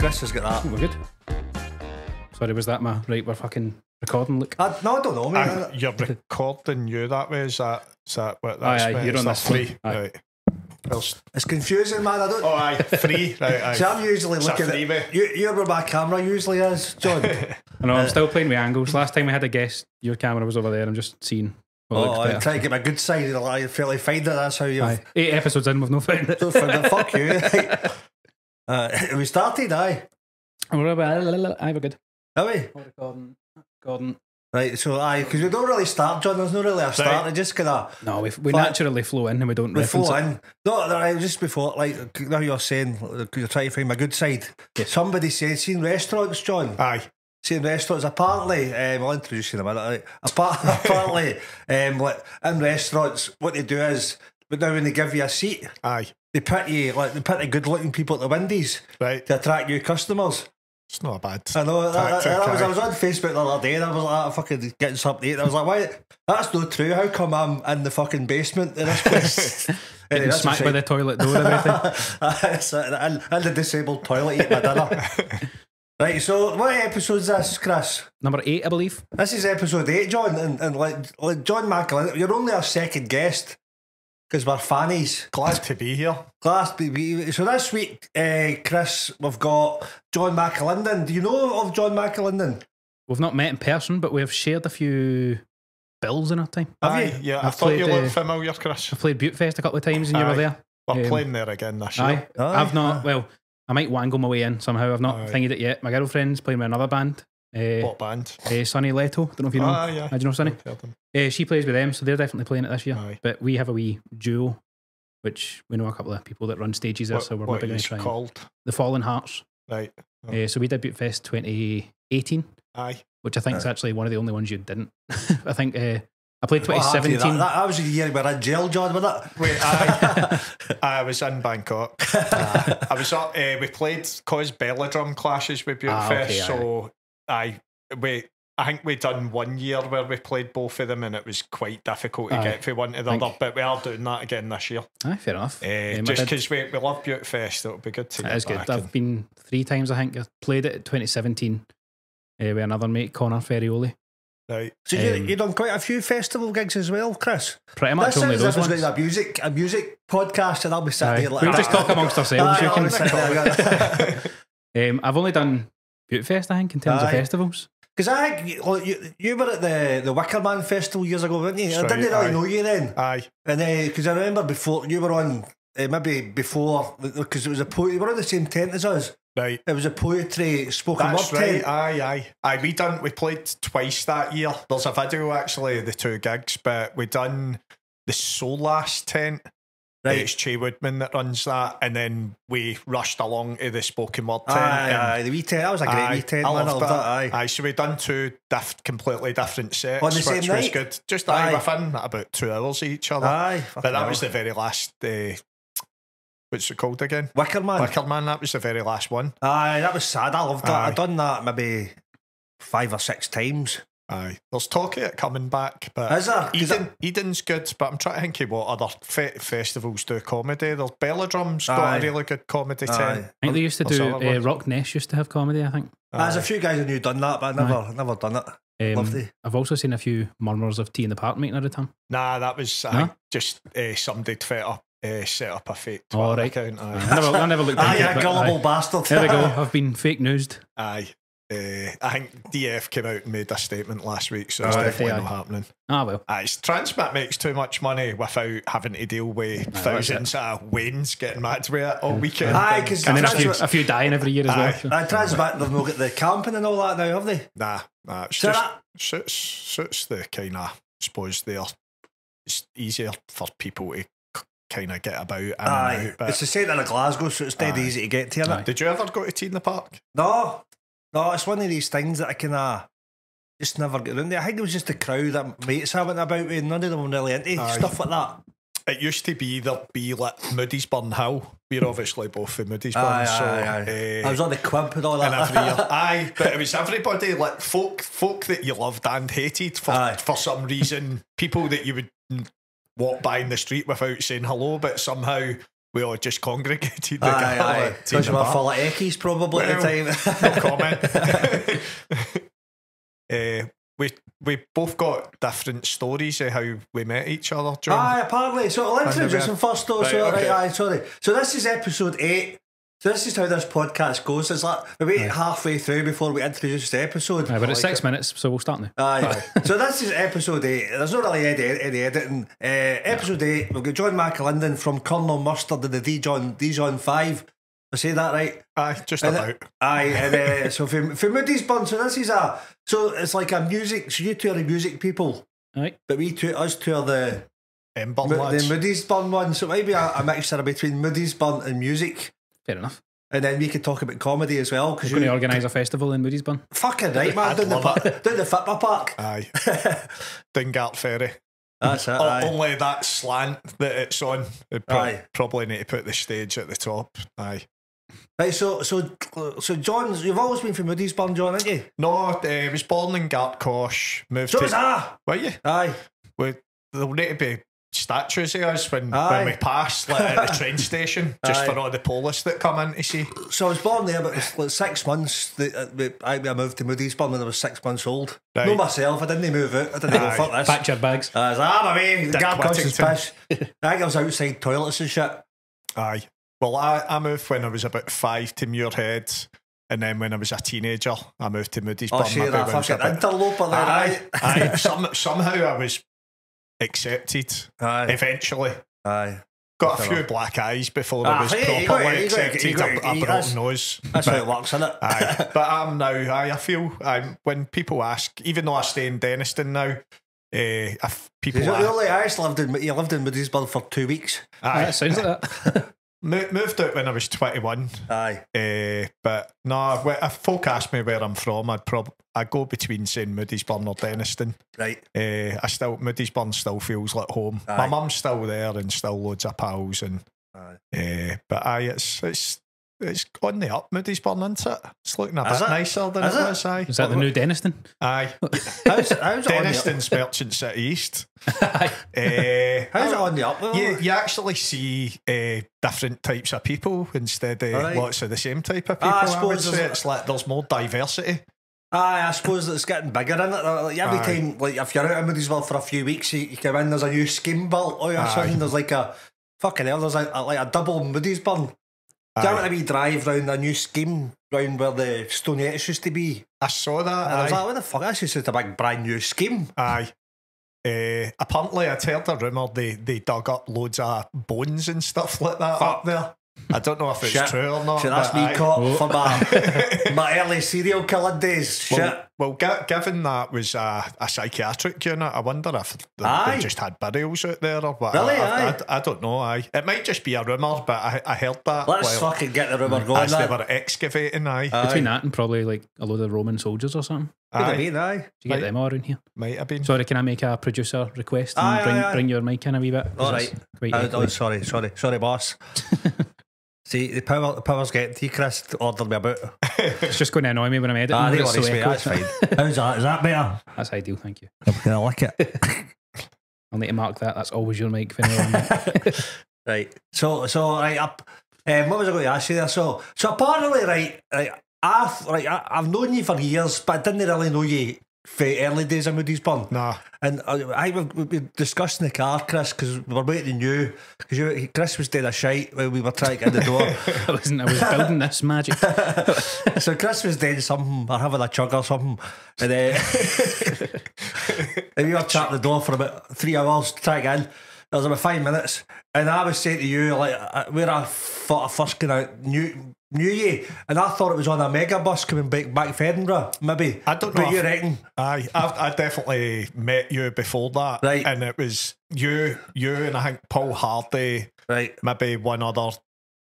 Right. Kris, Kris has got that. We're good. Sorry, was that my right? We're fucking recording. Look. I, no, I don't know, mate. Ah, you're recording you that way. Is that is that what that's Aye, aye, you're on that this free? Aye. Right. Well, It's confusing, man. I don't. oh, aye, free. Right, aye. See, I'm usually It's looking freebie. at you. You're where my camera usually is, John. I know I'm still playing with angles. Last time we had a guest, your camera was over there. I'm just seeing. What oh, looks I'm better. trying to get my good side. and I fairly find it. That's how you. Eight episodes in, we've no found it. Don't find it. Fuck you. Right. Uh, we started, aye. We're about- Aye, we're good. Are we? Gordon. Gordon. Right, so aye, because we don't really start, John. There's no really a start. It just kind of No, we, we naturally flow in and we don't we reference flow it. in. No, no, right, just before, like now you're saying, you're trying to find my good side. Yes. Somebody said, seen restaurants, John. Aye. Seeing restaurants, apparently, um, I'll introduce you in a minute. Right? Apart, apparently, um, like, in restaurants, what they do is, but now when they give you a seat, Aye. They put you like they put the good-looking people at the windies Right. to attract new customers. It's not a bad. I know. That, that, Tactic, that was, I was on Facebook the other day and I was like, ah, fucking getting something. I was like, why? That's not true. How come I'm in the fucking basement in this place? Getting that's smacked by the toilet door and everything. So, in, in the disabled toilet eating my dinner. right, so what episode is this, Kris? Number eight, I believe. This is episode eight, John, and, and like, like John McAlinden, you're only our second guest because we're fannies. Glad to be here. Glad to be here. so this week, uh, Kris, we've got John McAlinden. Do you know of John McAlinden? We've not met in person, but we've shared a few bills in our time. Have Aye, you? yeah. I I've thought you played, looked uh, familiar, Kris. I played ButeFest a couple of times and you were there. We're um, playing there again this year. Aye. Aye. I've not, well, I might wangle my way in somehow. I've not Aye. thingied it yet. My girlfriend's playing with another band. Uh, What band? uh, Sunny Leto. Don't know if you know. Ah, yeah. Uh, do you know Sunny? Heard. Uh, she plays with them, so they're definitely playing it this year. Aye. But we have a wee duo, which we know a couple of people that run stages there, What, so we're what maybe going to try and- called? the Fallen Hearts. Right. Uh, so we did Bute Fest 2018, Aye. which I think is actually one of the only ones you didn't. I think uh, I played What happened 2017. That, that, that was the year we were in jail, John, wasn't it? Wait, I, I was in Bangkok. Uh, I was up. Uh, we played cause Belladrum clashes with Bute Ah, Fest, okay, so I we. I think we done one year where we played both of them, and it was quite difficult to Aye. get from one to the Think- other. But we are doing that again this year, Aye, fair enough. Um, I just did- because we, we love Bute Fest. It'll be good to It get is good. back I've and- been three times, I think. I played it at 2017 uh, with another mate, Connor Ferrioli. right. So you, Um, you done quite a few festival gigs as well, Kris. Pretty much This only sounds as those if it's ones. going to be a music, a music podcast, and I'll be sitting Aye. here like We'll just talk amongst ourselves. Aye, you I'll can- be sitting there going- um, I've only done Fest, I think, in terms of festivals. Because I think you, you, were at the, the Wicker Man Festival years ago, weren't you? I didn't right, really aye. know you then. Aye. And because I remember before, you were on, uh, maybe before, because it was a poetry, you were on the same tent as us. Right. It was a poetry spoken That's word right. tent. Aye, aye, aye. We done. We played twice that year. There's a video actually of the two gigs, but we done the Solas tent. Right. It's Che Woodman that runs that, and then we rushed along to the spoken word tent. Aye, aye, the wee tent. That was a great Aye, wee tent, I. I loved that, aye. Aye, so we done two diff- completely different sets, On the which same was night? good. Just aye, Aye. within about two hours each other. Aye. but that was the very last. Uh, what's it called again? Wicker Man. Wicker Man. That was the very last one. Aye, that was sad. I loved that. Aye. I'd done that maybe five or six times. Aye, there's talk of it coming back, but Is there? 'Cause Eden, Eden's good, but I'm trying to think of what other fe- festivals do comedy. There's Belladrum's got Aye. a really good comedy Aye. tent. I think they used to There's do, other uh. RockNess used to have comedy, I think. There's a few guys who knew done that, but I never, never done it. Um, Lovely. I've also seen a few murmurs of T in the Park making a return. Nah, that was I No? think, just uh, somebody to set up, uh, set up a fake Oh, right. account. I Aye. never, I never looked Aye, into it. a gullible aye. bastard. There we go. I've been fake newsed. Aye. Uh, I think DF came out and made a statement last week, so it's Aye. definitely not happening. Ah, well. Aye, it's- TRNSMT makes too much money without having to deal with that's thousands of Waynes getting mad with it all weekend. Aye, 'cause And then a few, TRNSMT- a few dying every year as well. Aye. so- I TRNSMT they've not got the camping and all that now, have they? Nah, nah, it's So just that- suits suits the kind of I suppose they're it's easier for people to kind of get about. And Aye. out, but It's the centre of Glasgow, so it's dead Aye. easy to get to, did you ever go to T in the Park? No, no, it's one of these things that I can of just never get around to. I think it was just the crowd that mates having about me, none of them were really into Aye. stuff like that. It used to be there'd be like Moodiesburn Hill. We're obviously both from Moodiesburn, Aye, so aye, aye. uh, I was on the quib and all and that. every year. Aye, but it was everybody like folk folk that you loved and hated for Aye. for some reason. People that you would walk by in the street without saying hello, but somehow we all just congregated Aye, aye. Because you were full of eckies probably at the no time. comment. uh, we we both got different stories of how we met each other, John. Aye, apparently. So I'll introduce him first, though. Right, so, right, aye, sorry. So this is episode eight. So this is how this podcast goes. It's like we wait halfway through before we introduce the episode. Aye, but it's Like six it. minutes, so we'll start now. Aye. so this is episode eight. There's not really any, any editing. Uh, episode eight. We've got John McAlinden from Colonel Mustard and the Dijon Dijon Five. I say that right? Aye, just And about. it- aye, and uh, so for, for Moodiesburn, so this is a so it's like a music. So you two are the music people, Aye. but we two us two are the Ember Mo- lads. the Moodiesburn one. So maybe a, a mixture between Moodiesburn and music, Fair enough. and then we could talk about comedy as well. Because you're going to organise a festival in Moody's Bun. fucking right, man, down the down the football park. Aye, Dingart Ferry. That's it. O- Aye. Only that slant that it's on. We'd pro- Aye. probably need to put the stage at the top. Aye. Right, so so so John, you've always been from Moodiesburn, John, haven't you? No, uh, I was born in Gartcosh. Moved So to. was I. Were you? Aye. We, there'll need to be statues of us when, Aye. when we pass like, at the train station, just Aye. for all the police that come in to see. So I was born there, but it's like six months. The, uh, we- I, I moved to Moodiesburn when I was six months old. Right. Not myself. I didn't move out. I didn't go Aye. fuck this. Pack your bags. I was like, ah, my man, the Dick guard conscious Whittington. piss. I think I was outside toilets and shit. Aye. Well, I, I moved when I was about five to Muirhead. And then when I was a teenager, I moved to Moody's Oh, Bun. shit, maybe that I was fucking interloper there, Aye, aye. aye. Some, somehow I was accepted Aye. eventually. Aye. Got a Fair few black eyes before Ah, I was hey, you properly got it, you got it, accepted. got a, it, a you- broken that's- nose. That's But- how it works, isn't it? Aye, but I'm now. Aye, I feel I'm when people ask, even though I stay in Dennistoun now, uh, if people You ask, only I just lived in you lived in Moodiesburn for two weeks. Aye, aye, that sounds like that. mo- moved out when I was 21. Aye. Uh, but no, if folk ask me where I'm from, I'd probably I go between saying Moodiesburn or Dennistoun. Right. Uh, I still Moodiesburn still feels like home. Aye. My mum's still there and still loads of pals and. Aye. Uh, but aye, it's it's it's on the up Moodiesburn, isn't it? It's looking a Is bit it? nicer than Is it it? was. Aye, Is that the new Dennistoun? aye. How's, how's it on the Dennistoun's Merchant City East. Aye. Uh, How's it on the up? though? you, you actually see uh, different types of people instead of Alright. lots of the same type of people. Ah, I I, suppose say there's- it's like there's more diversity. Aye, I suppose it's getting bigger, isn't it? Like every Aye. time, like if you're out in Moody'sville for a few weeks, you, you come in, there's a new scheme built or Aye. something. There's like a fucking hell. There's a, a- like a double Moodiesburn. Do you Aye. know what we drive round a new scheme round where the Stoneyetts used to be? I saw that. And I was like, what the fuck? That's just a big brand new scheme. Aye. Uh, apparently, I'd heard a rumour they, they dug up loads of bones and stuff like that up there. I don't know if it's Shit. true or not. Shit, that's but me aye. caught Oh. for my, my early serial killing days. Shit. Well, well gi- given that was a, a psychiatric unit, I wonder if they, they just had burials out there or what. Really? I, I, Aye. I, I don't know. Aye, it might just be a rumour, but I, I heard that. Let's while- fucking get the rumour mm. going. as they That. were excavating. Aye, Between that and probably like a load of Roman soldiers or something. Could have aye, been, aye. Do you get Right. them all around here? might have been. Sorry, can I make a producer request and Aye, bring, aye, aye. bring your mic in a wee bit? All It's right. quite uh, Oh, echoey. oh, sorry, sorry, sorry, boss. See, the power, the power's getting to you, Kris, to order me about. It's just going to annoy me when I'm editing. Ah, when they it's so worries me, that's fine. How's that? Is that better? That's ideal, thank you. Can I lick it? I'll need to mark that. That's always your mic. Right. So, so, right, up. Um, what was I going to ask you there? So, so apparently, right, right, I've, right, I, I've known you for years, but I didn't really know you for early days of Moodiesburn. Nah, And I, I we we were discussing the car, Kris, because we were waiting on you. Because you, Kris was doing a shite when we were trying to get in the door. I wasn't. I was building this magic. so Kris was doing something or having a chug or something, and uh, and we were chatting the door for about three hours trying to get in. There was about five minutes, and I was saying to you like uh, where I thought I first kind of knew knew you, and I thought it was on a mega bus coming back back from Edinburgh, maybe. I don't know But you reckon? aye, I, I definitely met you before that, Right. And it was you, you, and I think Paul Hardy, Right. maybe one other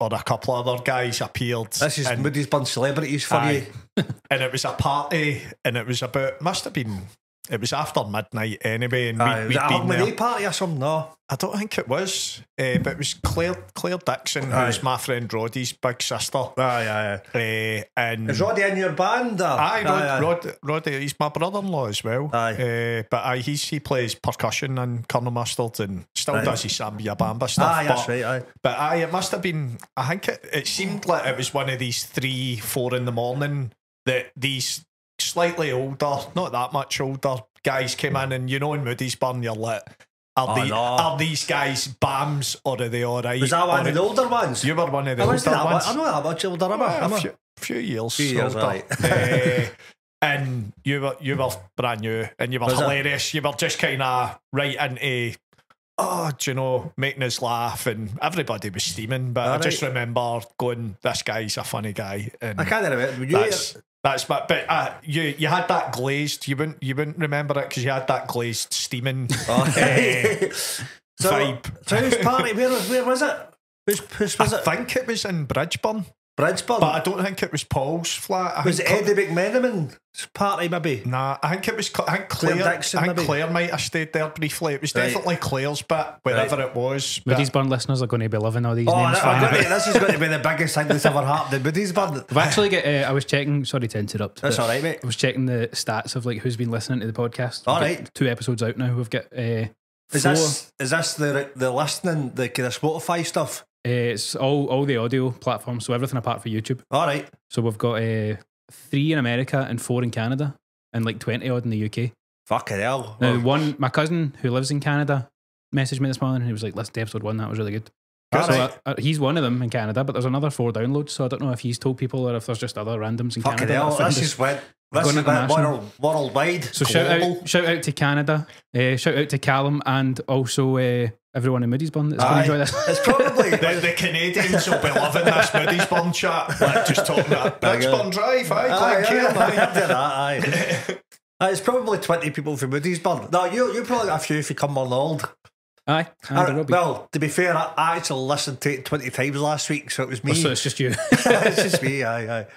or a couple of other guys appeared. This is Moodiesburn celebrities for Aye. you. and it was a party, and it was about must have been it was after midnight anyway, and Aye, we, was it a been there. party or something? No. I don't think it was, uh, but it was Claire Claire Dixon, Aye. who's my friend Roddy's big sister. Aye, aye, Uh, and Is Roddy in your band? Or? Aye, Rod, Rod, Roddy, he's my brother-in-law as well. Aye. Uh, but aye, he's, he plays percussion in Colonel Mustard and still Aye. does his Sambia Bamba stuff. Aye, that's but, right. Aye. But aye, it must have been. I think it, it seemed like it was one of these three, four in the morning that these slightly older, not that much older guys came in, and you know, in Moodiesburn, you're like, are, Oh, the, no. are these guys BAMs or are they all right? Was that one Or of the older ones? You were one of the I older that ones. I'm not that much older, am I? Am a few, few years. Few years, older. right. Eh, and you were you were brand new, and you were Was it? hilarious. You were just kind of right into. Oh, do you know, making us laugh, and everybody was steaming. But I Alright. just remember going, "This guy's a funny guy," and I can't remember. Were you that's. But but uh, you you had that glazed. You wouldn't you wouldn't remember it because you had that glazed steaming eh, so, vibe. so whose party? Where, where was it? Was I it? think it was in Bridgeburn, Bridgeburn. but I don't think it was Paul's flat. I was it think Eddie McMenamin's party? Maybe. Nah, I think it was. I think Claire Claire. Dixon, I think maybe? Claire might have stayed there briefly. It was Right. definitely Claire's bit, wherever it was. but- Moody's Burn listeners are going to be loving all these Oh, names. that- flying gonna- this is going to be the biggest thing that's ever happened in Moodiesburn. I've actually got. Uh, I was checking. Sorry to interrupt. That's all right, mate. I was checking the stats of like who's been listening to the podcast. All We've right. two episodes out now. We've got. Uh, Is four- this is this the the listening the kind of Spotify stuff? It's all all the audio platforms, so everything apart from YouTube. All right. So we've got uh, three in America and four in Canada, and like twenty odd in the UK. Fucking hell. Now, one, my cousin who lives in Canada, messaged me this morning. and He was like, "Listen to episode one. That was really good." All so right. uh, uh, he's one of them in Canada, but there's another four downloads. So I don't know if he's told people or if there's just other randoms in Fucking Canada. hell. This us. is went. This is went world, worldwide. So shout out, shout out to Canada, uh, shout out to Callum, and also uh, everyone in Moodiesburn that's going to enjoy this. It's probably the, the Canadians will be loving this Moodiesburn chat. Like just talking about Bridgeburn Drive, aye, Aye, Glencairn, aye, aye. That, aye. Aye, it's probably 20 people from Moodiesburn. No, you, you probably got a few if you come on old. Aye, and Uh, there will be. well, to be fair, I, I actually listened to it 20 times last week, so it was me. Oh, so it's just you. it's just me, aye, aye.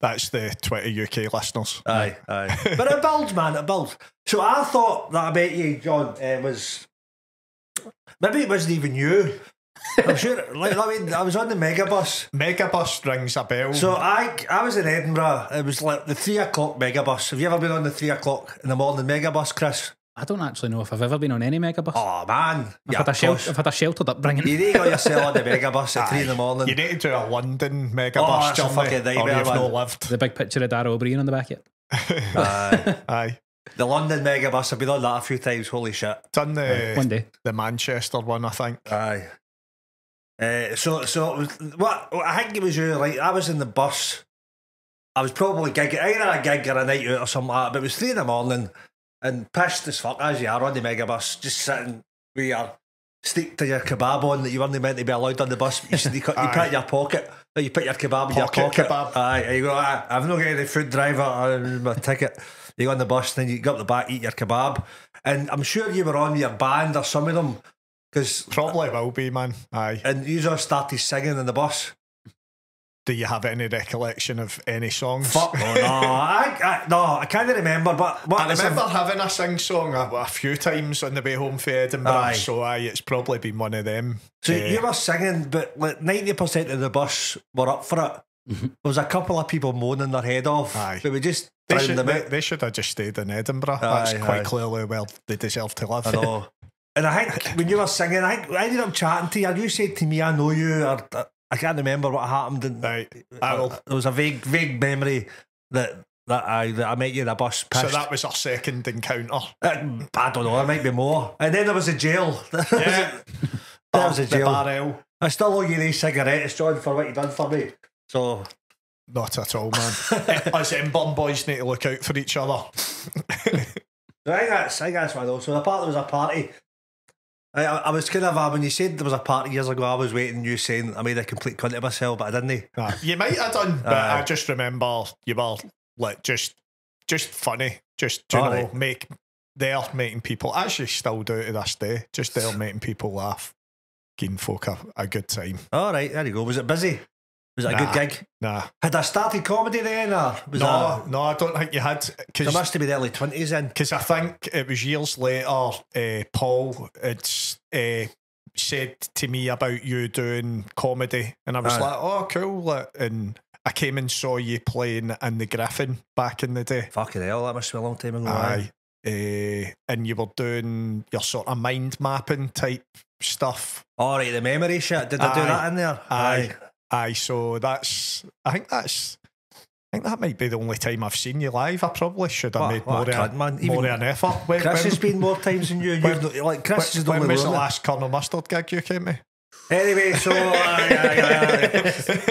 That's the 20 UK listeners. Aye, aye. but it builds, man, it builds. So I thought that I met you, John, uh, was. Maybe it wasn't even you. I'm sure. Like, I mean, I was on the megabus. Megabus rings a bell. So I, I was in Edinburgh. It was like the three o'clock megabus. Have you ever been on the three o'clock in the morning megabus, Kris? I don't actually know if I've ever been on any megabus. Oh man, I've, yeah, had a of shel- I've had a sheltered upbringing. You need to go yourself on the megabus at three in the morning. you need to do a London Oh, megabus that's a journey, fucking or nightmare, you've not man. lived. the big picture of Dara Ó Briain on the back yet. Aye. Aye. The London megabus. I've been on that a few times. Holy shit. Done the, One day. the Manchester one, I think. Aye. Uh, so, so it was, what? I think it was you. Like I was in the bus. I was probably gigging either a gig or a night out or something like that. But it was three in the morning, and pissed as fuck as you are on the megabus, just sitting with your stick to your kebab on that you weren't meant to be allowed on the bus. You, should- you, you put it in your pocket. Or you put your kebab in your Pocket pocket. kebab. Aye, and you go. "Ah, I've not got any food driver on my ticket. You go on the bus, then you go up the back, eat your kebab, and I'm sure you were on your band or some of them. Because Probably will be, man. Aye. and you just started singing in the bus. Do you have any recollection of any songs? Fuck no, no, I, I, no, I can't remember. But what I remember having a sing song a, a few times on the way home from Edinburgh, Aye. so aye, it's probably been one of them. So Eh, you were singing, but like ninety percent of the bus were up for it. Mm-hmm. There was a couple of people moaning their head off, Aye. but we just they, should, them they, out. they should have just stayed in Edinburgh. That's quite aye. clearly where they deserve to live. I know. And I think when you were singing, I I ended up chatting to you. and You said to me, "I know you," or I can't remember what happened. And Right. Uh, I will. Uh, there was a vague, vague memory that that I that I met you in a bus. So that was our second encounter. Uh, I don't know. There might be more. And then there was a jail. Yeah. There was a the jail. Barrel. I still owe you these cigarettes, John, for what you done for me. So Not at all, man. Eh, Us Emburn boys need to look out for each other. I think that's I think that's one of those. So the part was a party. I, I I was kind of uh, when you said there was a party years ago. I was waiting. You saying I made a complete cunt of myself, but I didn't. Aye. You might have done, but Aye. I just remember you were like just just funny. Just you know, Alright. make there making people actually still do to this day, just there making people laugh. Giving folk a, a good time. All right, there you go. Was it busy? Was it a good gig? Nah. Had I started comedy then, or was No, that, no, I don't think you had. there Because must have been the early twenties then. because I think it was years later, uh, Paul had uh, said to me about you doing comedy, and I was Aye. like, "Oh, cool!" And I came and saw you playing in the Griffin back in the day. Fucking hell, that must have been a long time ago. aye. Aye, uh, and you were doing your sort of mind mapping type stuff. All right, the memory shit. Did I do that in there? Aye. Aye, so that's. I think that's. I think that might be the only time I've seen you live. I probably should have What- made what more, a man. more of an effort. When, Kris when- has been more times than you. You've when- not- like Kris is the when was the last Colonel Mustard gig you came to? Anyway, so aye, aye,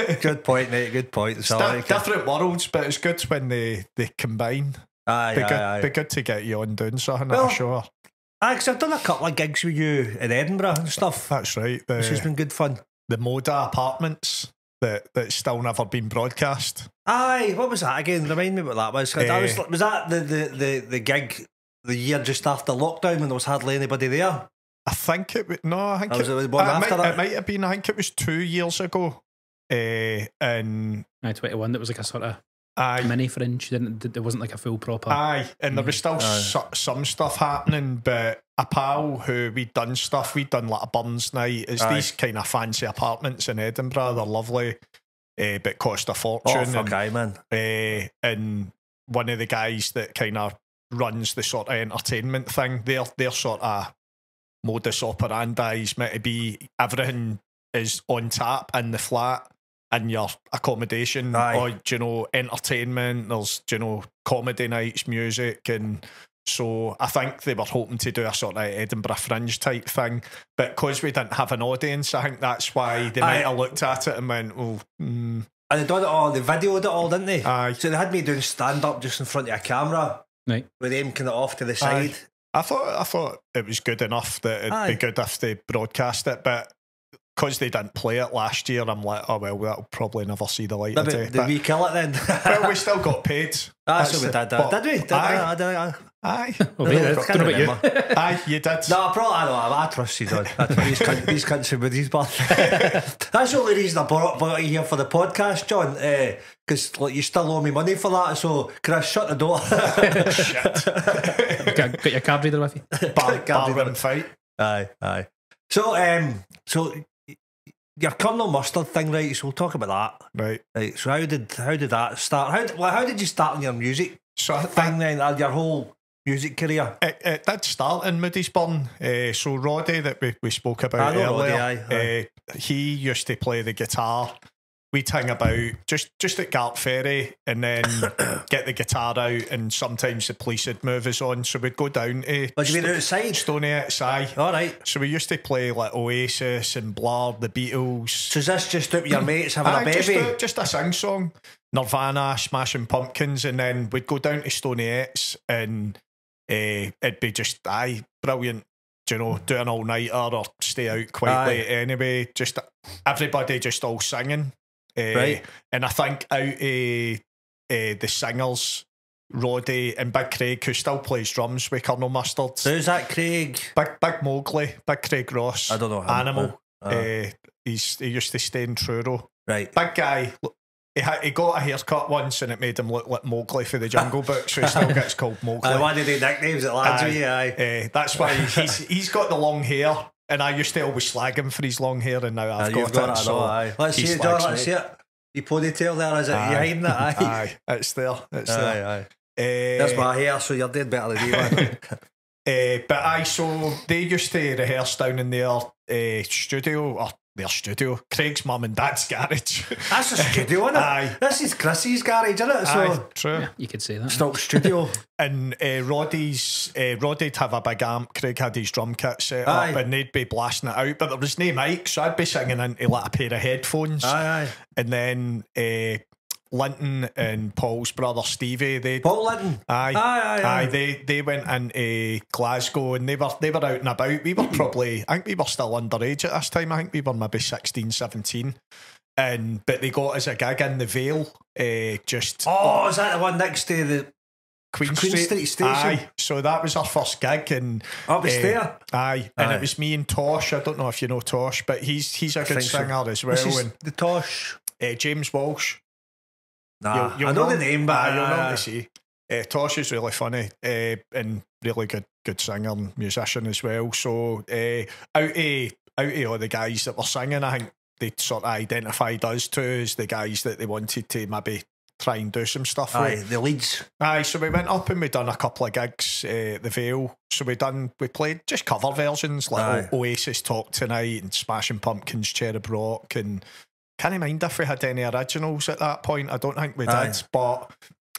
aye. good point, mate. Good point. So, Di- like, different worlds, but it's good when they, they combine. aye, Be aye, good, aye. be good to get you on doing something Well, a show. Aye, 'cause I've done a couple of gigs with you in Edinburgh and stuff, That's right. which has been good fun. the Moda apartments that that's still never been broadcast. Aye, what was that again? Remind me what that was. 'Cause that was, Eh. was that the, the, the, the gig the year just after lockdown when there was hardly anybody there? I think it. wa- No, I think Or was it, it the one uh, it after might, that? it might have been. I think it was two years ago. Uh, and Aye, 21. That was like a sort of I mini fringe. Didn't, there wasn't like a full proper. Aye, and there was still Aye. so, some stuff happening, but a pal who we'd done stuff, we'd done like a Burns night. It's Aye. these kind of fancy apartments in Edinburgh. They're lovely, uh, but cost a fortune. Oh, fuck aye, man. and, uh, and one of the guys that kind of runs the sort of entertainment thing, their their sort of modus operandi is meant to be everything is on tap in the flat and your accommodation Aye. or do you know entertainment there's do you know comedy nights music and so I think they were hoping to do a sort of Edinburgh Fringe type thing, but because we didn't have an audience, I think that's why they might have looked at it and went, "Oh, mm, And they done it all, they videoed it all, didn't they? aye." So they had me doing stand up just in front of a camera Right. with them kind of off to the side. I thought I thought it was good enough that it'd Aye. be good if they broadcast it, but because they didn't play it last year, I'm like, oh well, that'll probably never see the light But of day. did But, we kill it then? well, we still got paid. That's what we the- did. but- Did we? Did aye, I, did I, aye, Oh, yeah, I don't know about you. aye, you did. No, probably I know. I, I trust you, Don. I trust these, cunt, these cunts with these but That's the only reason I brought, brought you here for the podcast, John. Because like you still owe me money for that. So can I shut the door? Shit. got, got your cab reader with you. Bar, Can't be barroom fight. aye, aye. So um, so y- your Colonel Mustard thing, right? So we'll talk about that. Right. Right. So how did how did that start? How did, well, how did you start on your music So I thing then? uh, Your whole music career. It, it did start in Moodiesburn. Uh, so Roddy that we, we spoke about know Roddy, earlier, aye, aye. Uh, he used to play the guitar. We'd hang about just just at Galt Ferry and then get the guitar out and sometimes the police would move us on. So we'd go down to Would you been outside? Stony aye. All right. So we used to play like Oasis and Blur, the Beatles. So is this just out with your mates having Aye, a just, baby? a, just a sing song. Nirvana, Smashing Pumpkins, and then we'd go down to Stony X and uh, it'd be just aye, brilliant. Do you know, do an all nighter or stay out quite Aye. late anyway. Just everybody just all singing. Uh, Right. And I think out of uh, the singers, Roddy and Big Craig, who still plays drums with Colonel Mustard. Who's that, Craig? Big Big Mowgli, Big Craig Ross. I don't know him. Animal. Uh, Uh, he's he used to stay in Truro. right. Big guy. He, had, he got a haircut once and it made him look like Mowgli for the Jungle Book, so he still gets called Mowgli. Uh, why did they nicknames at lads Aye. Aye. Eh, that's why he's he's got the long hair, and I used to always slag him for his long hair, and now Uh, I've you've got, got it. it, so aye. Let's see it, John. Let's see it. Your ponytail there, is it? Aye. You hiding it? Aye. Aye, it's there. It's there. Aye, aye. Eh, That's my hair, so you're doing better than me, man. eh, but I so they used to rehearse down in their uh, studio or their studio, Craig's mum and dad's garage. That's a studio, isn't it? Aye. This is Chrissy's garage, isn't it? So, Aye, true. Yeah, you could say that. it's not studio. And uh, Roddy's, uh, Roddy'd have a big amp. Craig had his drum kit set Aye. up, and they'd be blasting it out. But there was no mic, so I'd be singing into like a pair of headphones. aye, aye. And then uh, Linton and Paul's brother Stevie, they Paul Linton. Aye, Aye, aye, aye. They they went into Glasgow and they were they were out and about. We were probably I think we were still underage at this time. I think we were maybe 16, 17. And but they got us a gig in the Vale, uh, just Oh, is that the one next to the Queen, Queen Street Station? Aye, so that was our first gig, and up eh, there? Aye, and Aye. it was me and Tosh. I don't know if you know Tosh, but he's he's a good think so. singer as well. This is And the Tosh. uh, James Walsh. Nah, I know the name, but aye, you'll know uh, him to see. Uh, Tosh is really funny uh, and really good, good singer and musician as well. So uh, out of out of all the guys that were singing, I think they sort of identified us two as the guys that they wanted to maybe try and do some stuff aye, with. the leads. Aye, so we went up and we done a couple of gigs uh, at the Vale. So we done we played just cover versions like Aye. Oasis Talk Tonight and Smashing Pumpkins Cherub Rock and can't mind if we had any originals at that point. I don't think we Aye. did. But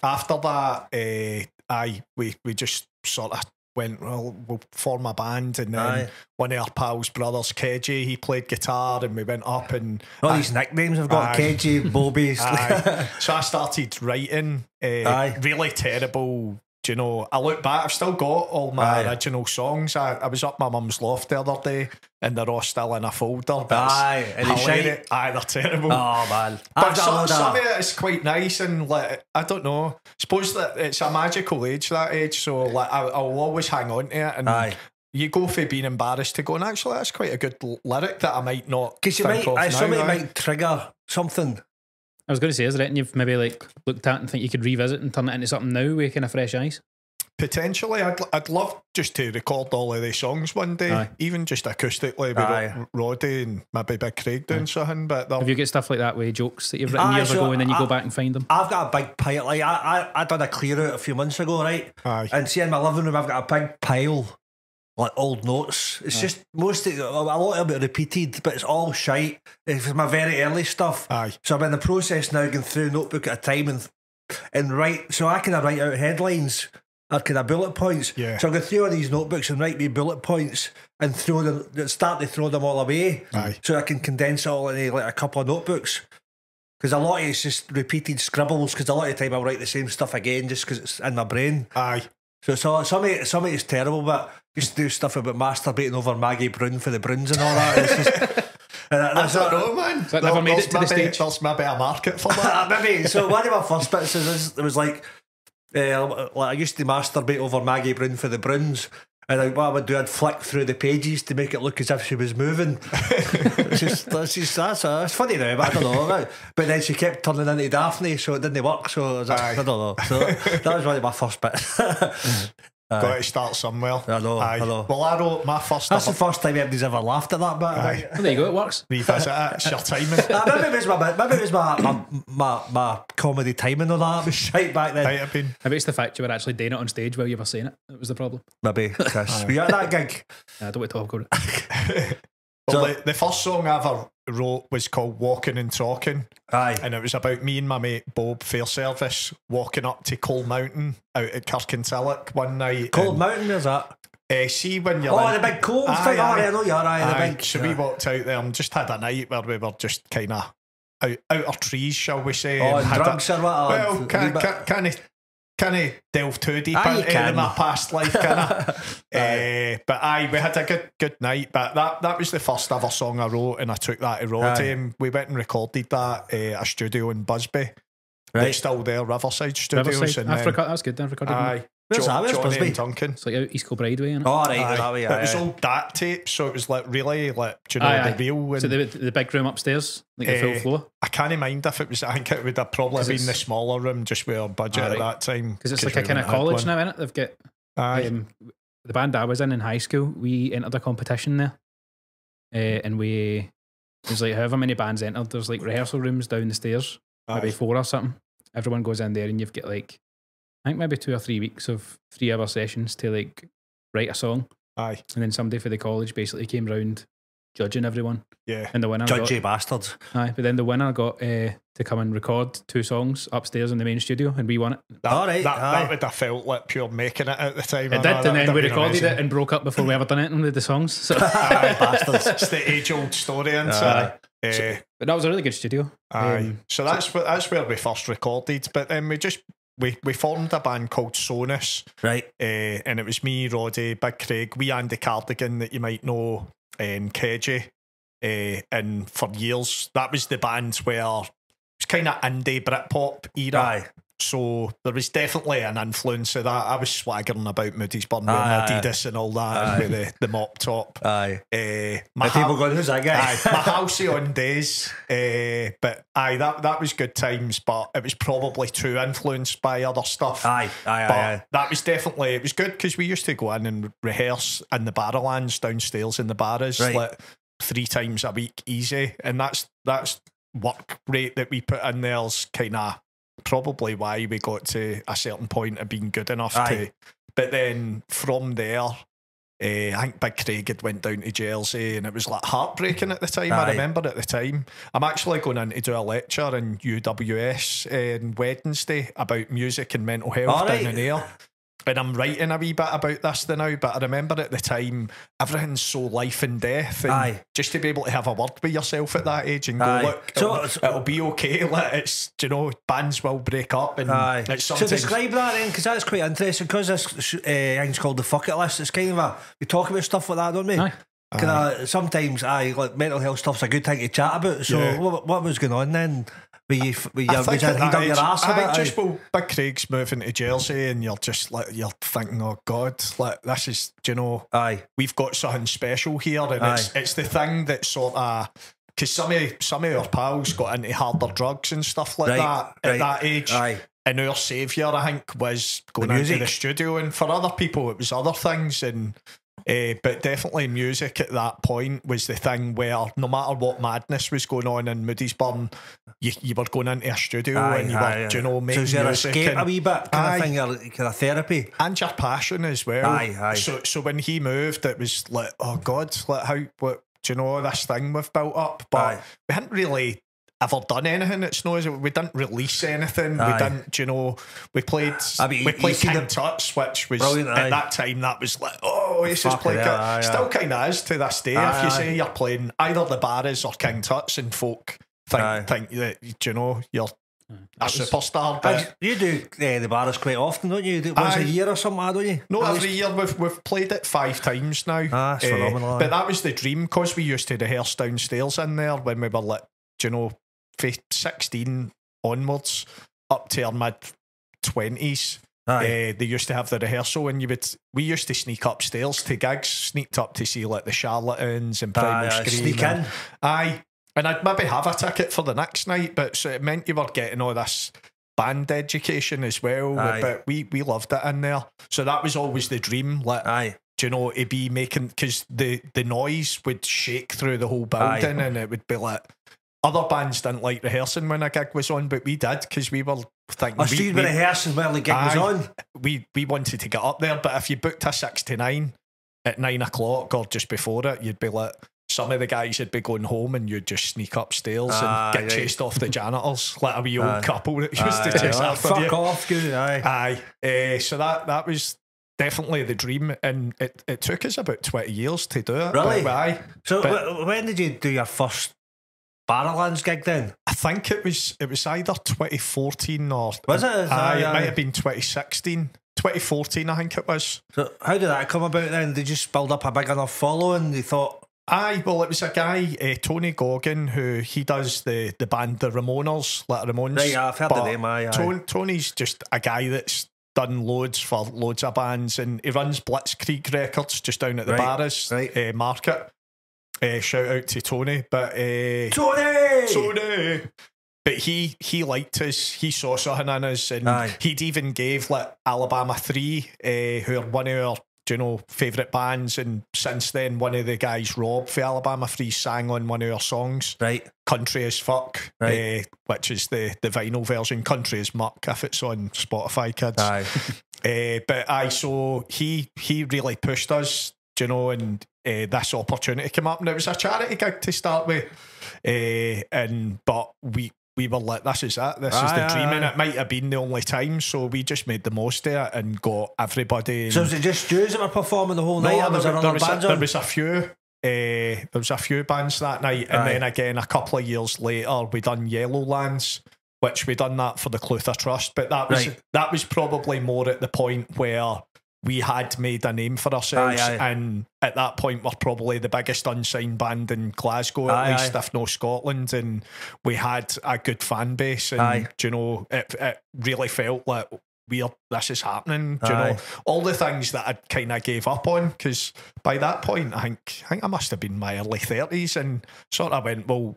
after that, uh, aye, we we just sort of went well we'll form a band and then Aye. one of our pals brothers KJ he played guitar and we went up and All aye, these nicknames I've got: Aye. KG, Bobby. Aye. so I started writing uh, Aye. really terrible. Do you know? I look back. I've still got all my Aye. original songs. I, I was up my mum's loft the other day, and they're all still in a folder. It's Aye, and hilarious. shite. Aye, they're terrible. Oh man, But I've some, some of- it is quite nice and like I don't know. Suppose that it's a magical age that age, so like I, I'll always hang on to it. And Aye. you go for being embarrassed to go. And actually, that's quite a good lyric that I might not Because you might, now, somebody aye. might trigger something. I was going to say, is there anything you've maybe like looked at and think you could revisit and turn it into something now with kind of fresh eyes? Potentially, I'd I'd love just to record all of these songs one day, Aye. even just acoustically with Aye. Roddy and maybe Big Craig doing something. But they're- Have you got stuff like that with jokes that you've written Aye, years so ago and then you I- go back and find them? I've got a big pile. Like I, I, I done a clear out a few months ago, right? Aye. And see in my living room, I've got a big pile, like old notes. It's just most of, a lot of it repeated, but it's all shite. It's my very early stuff. Aye. So I'm in the process now, going through a notebook at a time and and write. So I can write out headlines or kind of bullet points. Yeah. So I go through all these notebooks and write me bullet points and throw them, start to throw them all away. Aye. So I can condense it all into like a couple of notebooks. Because a lot of it's just repeated scribbles. Because a lot of the time I'll write the same stuff again just because it's in my brain. Aye. So, so some of some of it's terrible, but just do stuff about masturbating over Maggie Broon for the Broons and all that. It's just, and I that's don't what- know, man. So never made it to the stage? There's maybe a market for that. Uh, maybe so. One of my first bits is it was like, uh, like I used to masturbate over Maggie Broon for the Broons. And I, what I would do, I'd flick through the pages to make it look as if she was moving. it's just, that's, just, that's, uh, it's funny now, but I don't know. right? But then she kept turning into Daphne, so it didn't work. So I, was like, I don't know. So that was one of my first bits. Got to start somewhere. I know, Aye. I know. Well, I wrote my first That's the first time anybody's ever laughed at that bit. Aye. Well, there you go, it works. revisit it. It's your timing. Maybe it was my maybe it was my my, my, my comedy timing on that. It was shite back then. Might have been. Maybe it's the fact you were actually doing it on stage while you were saying it. That was the problem. Maybe Kris. Were you at that gig? I don't want to talk about it. Well, So- the, the first song I ever wrote was called Walking and Talking. Aye. And it was about me and my mate Bob Fairservice walking up to Coal Mountain out at Kirkintilloch one night. Cold and, Mountain, where's that? uh, see when you're Oh, the big cold Aye, thing. Oh, aye. I know you're aye, Aye, the big. so we walked out there and just had a night where we were just kind of out, out of trees, shall we say? Oh, and had a- drugs or what? well, can, bit- can, can, I, can I delve too deep Aye, into can. my past life? Can I? Eh, but aye, we had a good good night. But that that was the first ever song I wrote, and I took that to Roddy, Aye. we went and recorded that uh, a studio in Busby. Right. It's still there, Riverside Studios. Riverside. and I've recorded, that's good. I've recorded. Aye. Where's Jo- that? Where's Johnny Busby? and Duncan. It's like out East Kilbride way, innit? Oh, right, Aye. that way, But it was aye. all dat tape, so it was like really like do you know Aye, the real. And So the, the big room upstairs, like the full Eh, floor. I can't mind if it was. I think it would have probably 'Cause been it's- the smaller room, just with our budget Ah, at right. that time. Because it's like we a kind of wouldn't have college one. now, innit? They've got Aye. um, the band I was in in high school. We entered a competition there, uh, and we there's like however many bands entered. There's like rehearsal rooms down the stairs, maybe Aye. four or something. Everyone goes in there, and you've got like I think maybe two or three weeks of three hour sessions to like write a song, Aye. and then somebody for the college basically came round judging everyone, Yeah. and the winner got, Judgy bastards. aye, but then the winner got uh, to come and record two songs upstairs in the main studio, and we won it. That, All right, that, aye. that would have felt like pure making it at the time. It I did, know, and that then we recorded amazing. it and broke up before we ever done anything with the songs. So. Aye, bastards. It's the age old story, and Aye. uh, But that was a really good studio. aye. Um, so that's where that's where we first recorded. But then we just we we formed a band called Sonus, Right. uh, and it was me, Roddy, Big Craig, we Andy Cardigan that you might know, and Keji. Uh, and for years, that was the band where it was kind of indie Britpop era. Aye. So there was definitely an influence of that. I was swaggering about Moodiesburn wearing Aye, aye. Adidas and all that Aye. with the, the mop top. Aye. Uh, my people going, who's that guy? Aye, my halcyon days. Uh, but aye, that that was good times, but it was probably too influenced by other stuff. Aye, aye, But aye, aye. that was definitely it was good because we used to go in and rehearse in the Barrowlands downstairs in the barras Right. like three times a week easy, and that's that's work rate that we put in there's kind of probably why we got to a certain point of being good enough Aye. to. But then from there. Uh, I think Big Craig had went down to Jersey and it was like heartbreaking at the time. I remember at the time. I'm actually going in to do a lecture in UWS on Wednesday about music and mental health All down right. in there. And I'm writing a wee bit about this the now, but I remember at the time everything's so life and death. And Aye. just to be able to have a word with yourself at that age and go, Aye. look, So- it'll, so- it'll be okay. Like it's you know, bands will break up and Aye. it's So sometimes describe that then, because that's quite interesting. Because this uh, thing's called the fuck it list. It's kind of a we talk about stuff like that, don't we? Aye. Kind of sometimes, aye, like mental health stuff's a good thing to chat about. So Yeah. what, what was going on then? Were you, you, I was think you at heat your age- ass a aye, bit? just well, Big Craig's moving to Jersey, and you're just like you're thinking, oh God, like this is, do you know, Aye, we've got something special here, and it's it's the thing that sort of because some of some of our pals got into harder drugs and stuff like Right, that at right. that age. aye, And our saviour, I think, was going The into the studio, and for other people, it was other things. And uh, but definitely, music at that point was the thing where no matter what madness was going on in Moodiesburn, you, you were going into a studio aye, and you aye, were, aye. you know, making your music escape and, a wee bit kind Aye. of thing, kind of therapy? and your passion as well. Aye, aye. So so when he moved, it was like, oh God, like how what do you know this thing we've built up? But we hadn't really ever done anything at Snows. We didn't release anything. Aye. We didn't, do you know, we played I mean, we played King the- Tut's, which was Brilliant, aye. at that time that was like, oh, this is Fucking playing. hell, aye, Still kind of is to this day. Aye, if you aye. say you're playing either the Barras or King Tut's, and folk think think that do you know you're a was- superstar. But you do uh, the bars quite often, don't you? Do it Once Aye. a year or something, like that, don't you? No, every year we've we've played it five times now. Ah, that's Eh, phenomenal, aye. But that was the dream because we used to rehearse downstairs in there when we were like, do you know, from sixteen onwards up to our mid twenties. Uh, they used to have the rehearsal, and you would. We used to sneak upstairs to gigs, sneaked up to see like the Charlatans and Primal Aye, aye, Scream. sneak and- in. Aye, and I'd maybe have a ticket for the next night, but so it meant you were getting all this band education as well. Aye. But we we loved it in there, so that was always the dream. Like, Aye. do you know, it'd be making because the the noise would shake through the whole Aye. building, and it would be like. Other bands didn't like rehearsing when a gig was on, but we did because we were thinking. I we- stayed we- with rehearsing while the gig was on. we we wanted to get up there, but if you booked a six to nine at nine o'clock or just before it, you'd be like some of the guys would be going home and you'd just sneak upstairs Aye, and get right. chased off the janitors like a wee Aye. old couple that used Aye, to chase aye, after fuck you. off, good. Aye. Aye, Eh, so that that was definitely the dream, and it, it took us about twenty years to do it. Really? Aye, So But- when did you do your first Barrowlands gig then? I think it was it was either twenty fourteen or Was it? Aye, it aye. might have been 2016. 2014, I think it was. So how did that come about then? Did you just build up a big enough following? They thought, Aye, well, it was a guy, uh, Tony Goggin, who he does the the band the Ramonas, like Ramones. Right, yeah, I've heard the name, aye, aye. Ton- Tony's just a guy that's done loads for loads of bands, and he runs Blitzkrieg Records just down at the Right, Barras right. uh, market. Uh, shout out to Tony, but uh, Tony! Tony. But he he liked us. He saw something in us, and Aye. he'd even gave like Alabama Three, uh, who are one of our you know favorite bands. And since then, one of the guys, Rob for Alabama Three, sang on one of our songs, Right. "Country as Fuck," Right. uh, which is the the vinyl version. "Country as Muck" if it's on Spotify, kids. Aye. Uh, but I so he he really pushed us, you know, and uh, this opportunity came up, and it was a charity gig to start with, uh, and but we we were like, this is it, this is Aye, the aye, dream, and it might have been the only time, so we just made the most of it and got everybody. So was it just Jews that were performing the whole no, night? or was there, there, there was a, there was a few. Uh, there was a few bands that night, and Aye. then again a couple of years later, we done Yellowlands, which we done that for the Clutha Trust. But that was Right. that was probably more at the point where we had made a name for ourselves, Aye, aye. and at that point, we're probably the biggest unsigned band in Glasgow, at Aye, least if not Scotland, and we had a good fan base, and you know, it, it really felt like we're this is happening. Do you know all the things that I kind of gave up on because by that point, I think I think I must have been in my early thirties, and sort of went, well,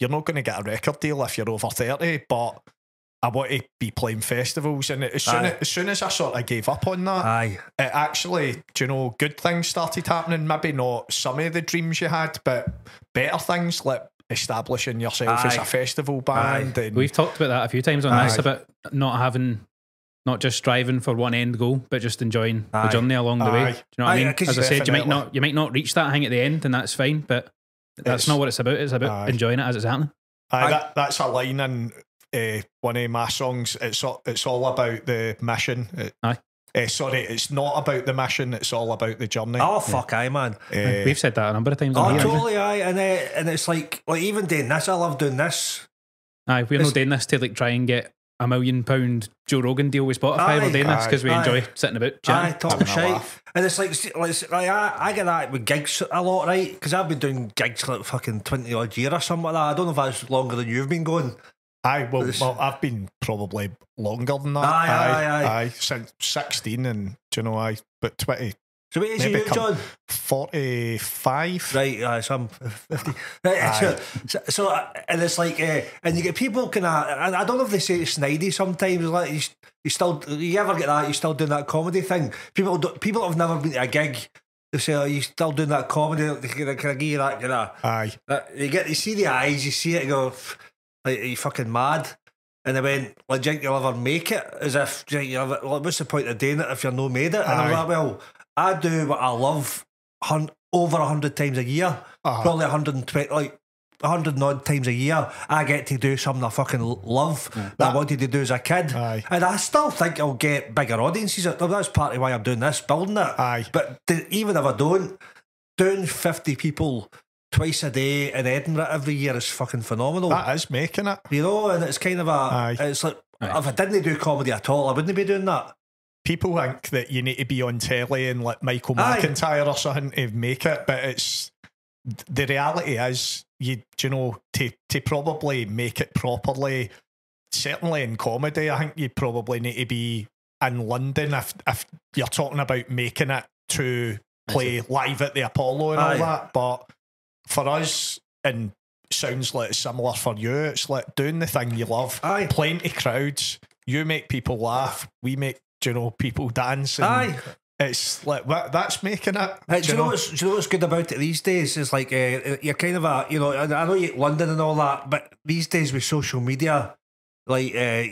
you're not going to get a record deal if you're over thirty, but I want to be playing festivals, and as soon as, as soon as I sort of gave up on that, Aye. it actually, do you know, good things started happening. Maybe not some of the dreams you had, but better things like establishing yourself as a festival band. And We've talked about that a few times on this Aye. about not having, not just striving for one end goal, but just enjoying Aye. the journey along the way. Do you know what I mean? As I said, you might not, you might not reach that hang at the end, and that's fine. But that's It's- not what it's about. It's about Aye. enjoying it as it's happening. Aye, Aye. that, that's a line in uh, one of my songs. It's all, it's all about the mission. It- Aye. eh, sorry, it's not about the mission. It's all about the journey. Oh fuck, aye, man. Eh, We've said that a number of times. Oh, here. totally, aye, and uh, and it's like, like even doing this, I love doing this. Aye, we're It's- not doing this to like try and get a million pound Joe Rogan deal with Spotify. Aye. we're doing this because we Aye. enjoy sitting about Aye, chatting. talking Having a shit. And it's like, like, it's- like I, I get that with gigs a lot, right? Because I've been doing gigs for like fucking 20 odd year or something like that. I don't know if that's longer than you've been going. Aye, well, It's- well, I've been probably longer than that. Aye, aye, aye. since 16 and, do you know, I, but 20, So what age are you, John? 45. Right, aye, so I'm 50. Right, Aye. so, so, uh, and it's like, uh, and you get people kind of, I don't know if they say it's snidey sometimes, like you, you still, you ever get that, you still doing that comedy thing. People do, people have never been to a gig, they say, oh, you still doing that comedy, they kind of give you that kind of, Aye. That- you get you see the eyes, you see it, you go, "Pff, like, are you fucking mad? And they went, like, do you think you'll ever make it? As if, do you ever, like, what's the point of doing it if you're no made it? And I'm like, well, I do what I love hun- over a hundred times a year, Uh-huh. probably a hundred and twenty, like. a hundred odd times a year, I get to do something I fucking love that, I wanted to do as a kid, Aye. and I still think I'll get bigger audiences. That's partly why I'm doing this, building it. Aye. But even if I don't, doing 50 people twice a day in Edinburgh every year is fucking phenomenal. That is making it. you know, and it's kind of a, Aye. it's like, Aye. if I didn't do comedy at all, I wouldn't be doing that. people think that you need to be on telly and like Michael Aye. McIntyre or something to make it, but it's the reality is you do you know to to probably make it properly. Certainly in comedy, I think you probably need to be in London if if you're talking about making it to play live at the Apollo and Aye. all that. But for us, and sounds like it's similar for you, it's like doing the thing you love Aye. plenty crowds. You make people laugh. We make you know people dance. And Aye. it's like that, that's making it. Uh, do you know what's, do you know what's good about it these days? Is like uh, you're kind of a you know I I know you London and all that, but these days with social media, like uh,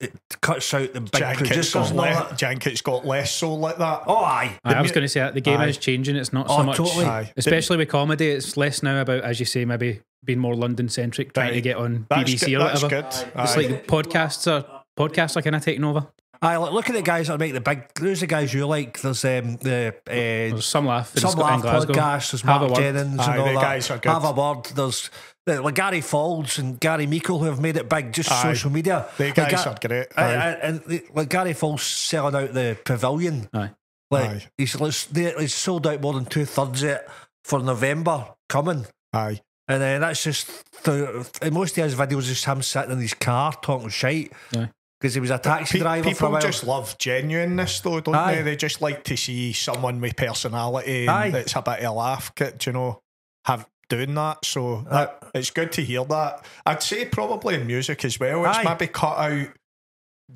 it cuts out the big Janket's producers got, and all le- that. Was got less so like that. Oh aye, Aye, I was going to say that the game Aye. is changing. It's not Oh, so much, totally. Aye. especially with comedy. It's less now about, as you say, maybe being more London centric, trying to get on BBC good. or That's whatever. good. It's Aye. like podcasts are podcasts are kind of taking over. Aye. Look, look at the guys that make the big. There's the guys you like. There's um the uh, There's some laugh. Some Laugh Glasgow. podcast. There's Have a Mark. Jennings Aye, and all the that. guys are good. Have a word. There's uh, like Gary Faulds and Gary Meikle who have made it big just Aye. social media. The guys Ga- are great. Aye, Aye. aye, and the- like Gary Faulds selling out the pavilion. Aye. Like Aye. he's he's sold out more than two thirds of it for November coming. Aye. And then that's just the, and most of his videos is him sitting in his car talking shite Aye. Because he was a taxi Pe- driver for a people while. just love genuineness, though, don't Aye. they? They just like to see someone with personality Aye. that's a bit of a laugh. Get you know, have doing that. So Uh, that, it's good to hear that. I'd say probably in music as well. It's Aye. maybe cut out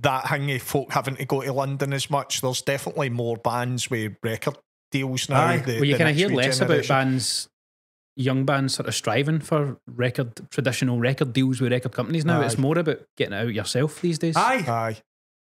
that thing of folk having to go to London as much. There's definitely more bands with record deals now. Aye. the- Well, you the kind of hear wee less about bands, young bands, sort of striving for record traditional record deals with record companies now. Aye. It's more about getting it out yourself these days. Aye. Aye.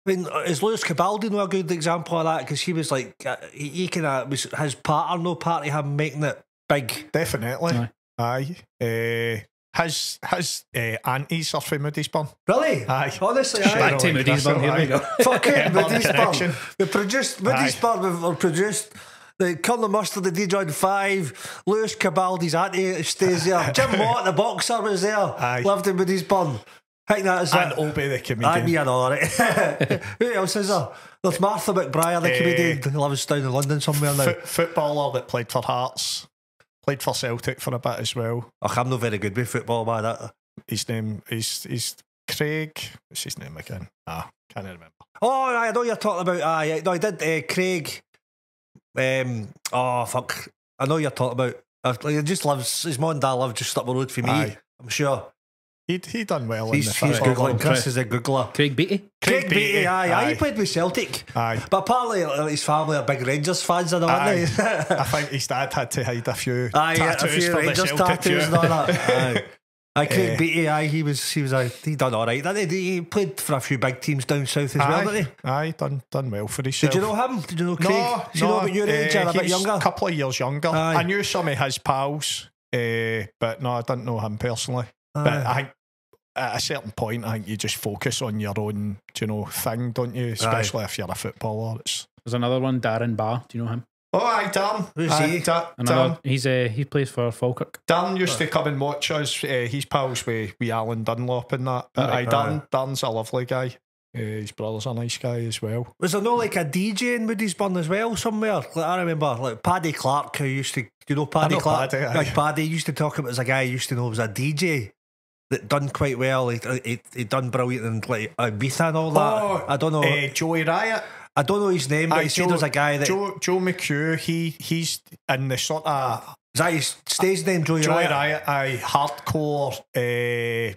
I mean, is Lewis Capaldi no a good example of that? Because he was like, uh, he, he kind of was his part or no part of him making it big. Definitely. Aye. Aye. Uh, his his uh, aunties are from Moodiesburn. Really? Aye. Honestly, Back aye. Back to Like Moody's Russell, Burn, here we aye. go. Fucking Edinburgh Moody's connection. Burn. We produced Moody's Aye. Burn. We produced the Colonel Mustard, the Dijon Five, Lewis Capaldi's auntie stays there. Jim Mott, the boxer, was there. Aye. Lived in Moodiesburn. I think that is and it. Obie the Aye, comedian. me and all right. Who else is there? There's Martha McBrier, the Eh, comedian lives down in London somewhere now. Foot- footballer that played for Hearts, played for Celtic for a bit as well. Oh, I'm not very good with football, man. That. His name is is Craig. What's his name again? Ah, can't remember. Oh, I know you're talking about. Aye, no, I did. Uh, Craig. Um. Oh fuck! I know you're talking about. Uh, like, he just lives. His mum and dad live just up the road from me. Aye. I'm sure. He he done well in He's, the he's googling. Kris is a googler. Craig Beattie. Craig, Beattie, aye, aye, He played with Celtic. Aye. But apparently, like, his family are big Rangers fans, and all, Aye. aren't they? I think his dad had to hide a few Aye, yeah, a tattoos few for the Rangers Celtic tattoos view. and all that. Aye. Aye, Craig Eh. Beattie, aye, he was, he was, a, he done all right. didn't he? He played for a few big teams down south as well, didn't he? Aye, aye, done done well for himself. Did you know him? Did you know Craig? No, Do you know about your age uh, or a bit younger? A couple of years younger. Aye. I knew some of his pals, uh, but no, I didn't know him personally. But I think at a certain point, I think you just focus on your own, you know, thing, don't you? Especially if you're a footballer. It's There's another one, Darren Barr. Do you know him? Oh, aye, Dan. Who's Aye, he? Dan, Another. Dan, He's uh, he plays for Falkirk. Dan used to come and watch us. Uh, he's pals with, with Alan Dunlop and that. But Right. aye, Dan, Dan's a lovely guy. Uh, his brother's a nice guy as well. Was there no like a DJ in Moodiesburn as well somewhere? Like, I remember like Paddy Clark who used to, do you know Paddy know Clark? Paddy, aye. like Paddy used to talk about as a guy he used to know was a DJ that done quite well. He he, he done brilliant in like Ibiza and all that. I don't know. Uh, Joey Riot. I don't know his name, but Aye, he said there was a guy that Joe, Joe McHugh, he he's in the sort of is that his stage name, Joey Joey Riot? Riot, aye, hardcore. Uh,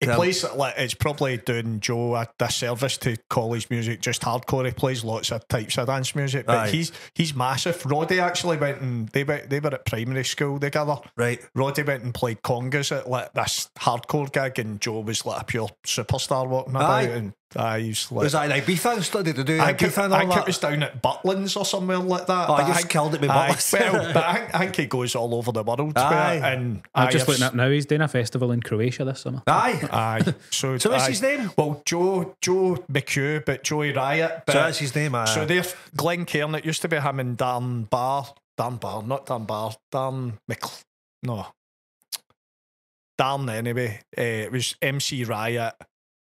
he Yeah. plays like it's probably doing Joe a disservice to college music just hardcore. He plays lots of types of dance music, but Aye. he's he's massive. Roddy actually went and they went, they were at primary school together. Right. Roddy went and played congas at like this hardcore gig, and Joe was like a pure superstar walking about. Aye. And aye, he's like. Was that in Ibiza and stuff? Did they do I think, Ibiza and I all think it was down at Butlins or somewhere like that. Oh, But I just think- killed it with Butlins. Well, but I, think- I think he goes all over the world. Aye. Aye. And I'm aye, just if- looking up now. He's doing a festival in Croatia this summer. Aye. Aye. So, So what's his name? Well, Joe Joe McHugh, but Joey Riot. But, So that's his name. Aye. so they're Glencairn. It used to be him and Dan Barr. Dan Barr, not Dan Barr. Dan Mc. No. Dan anyway. Uh, it was MC Riot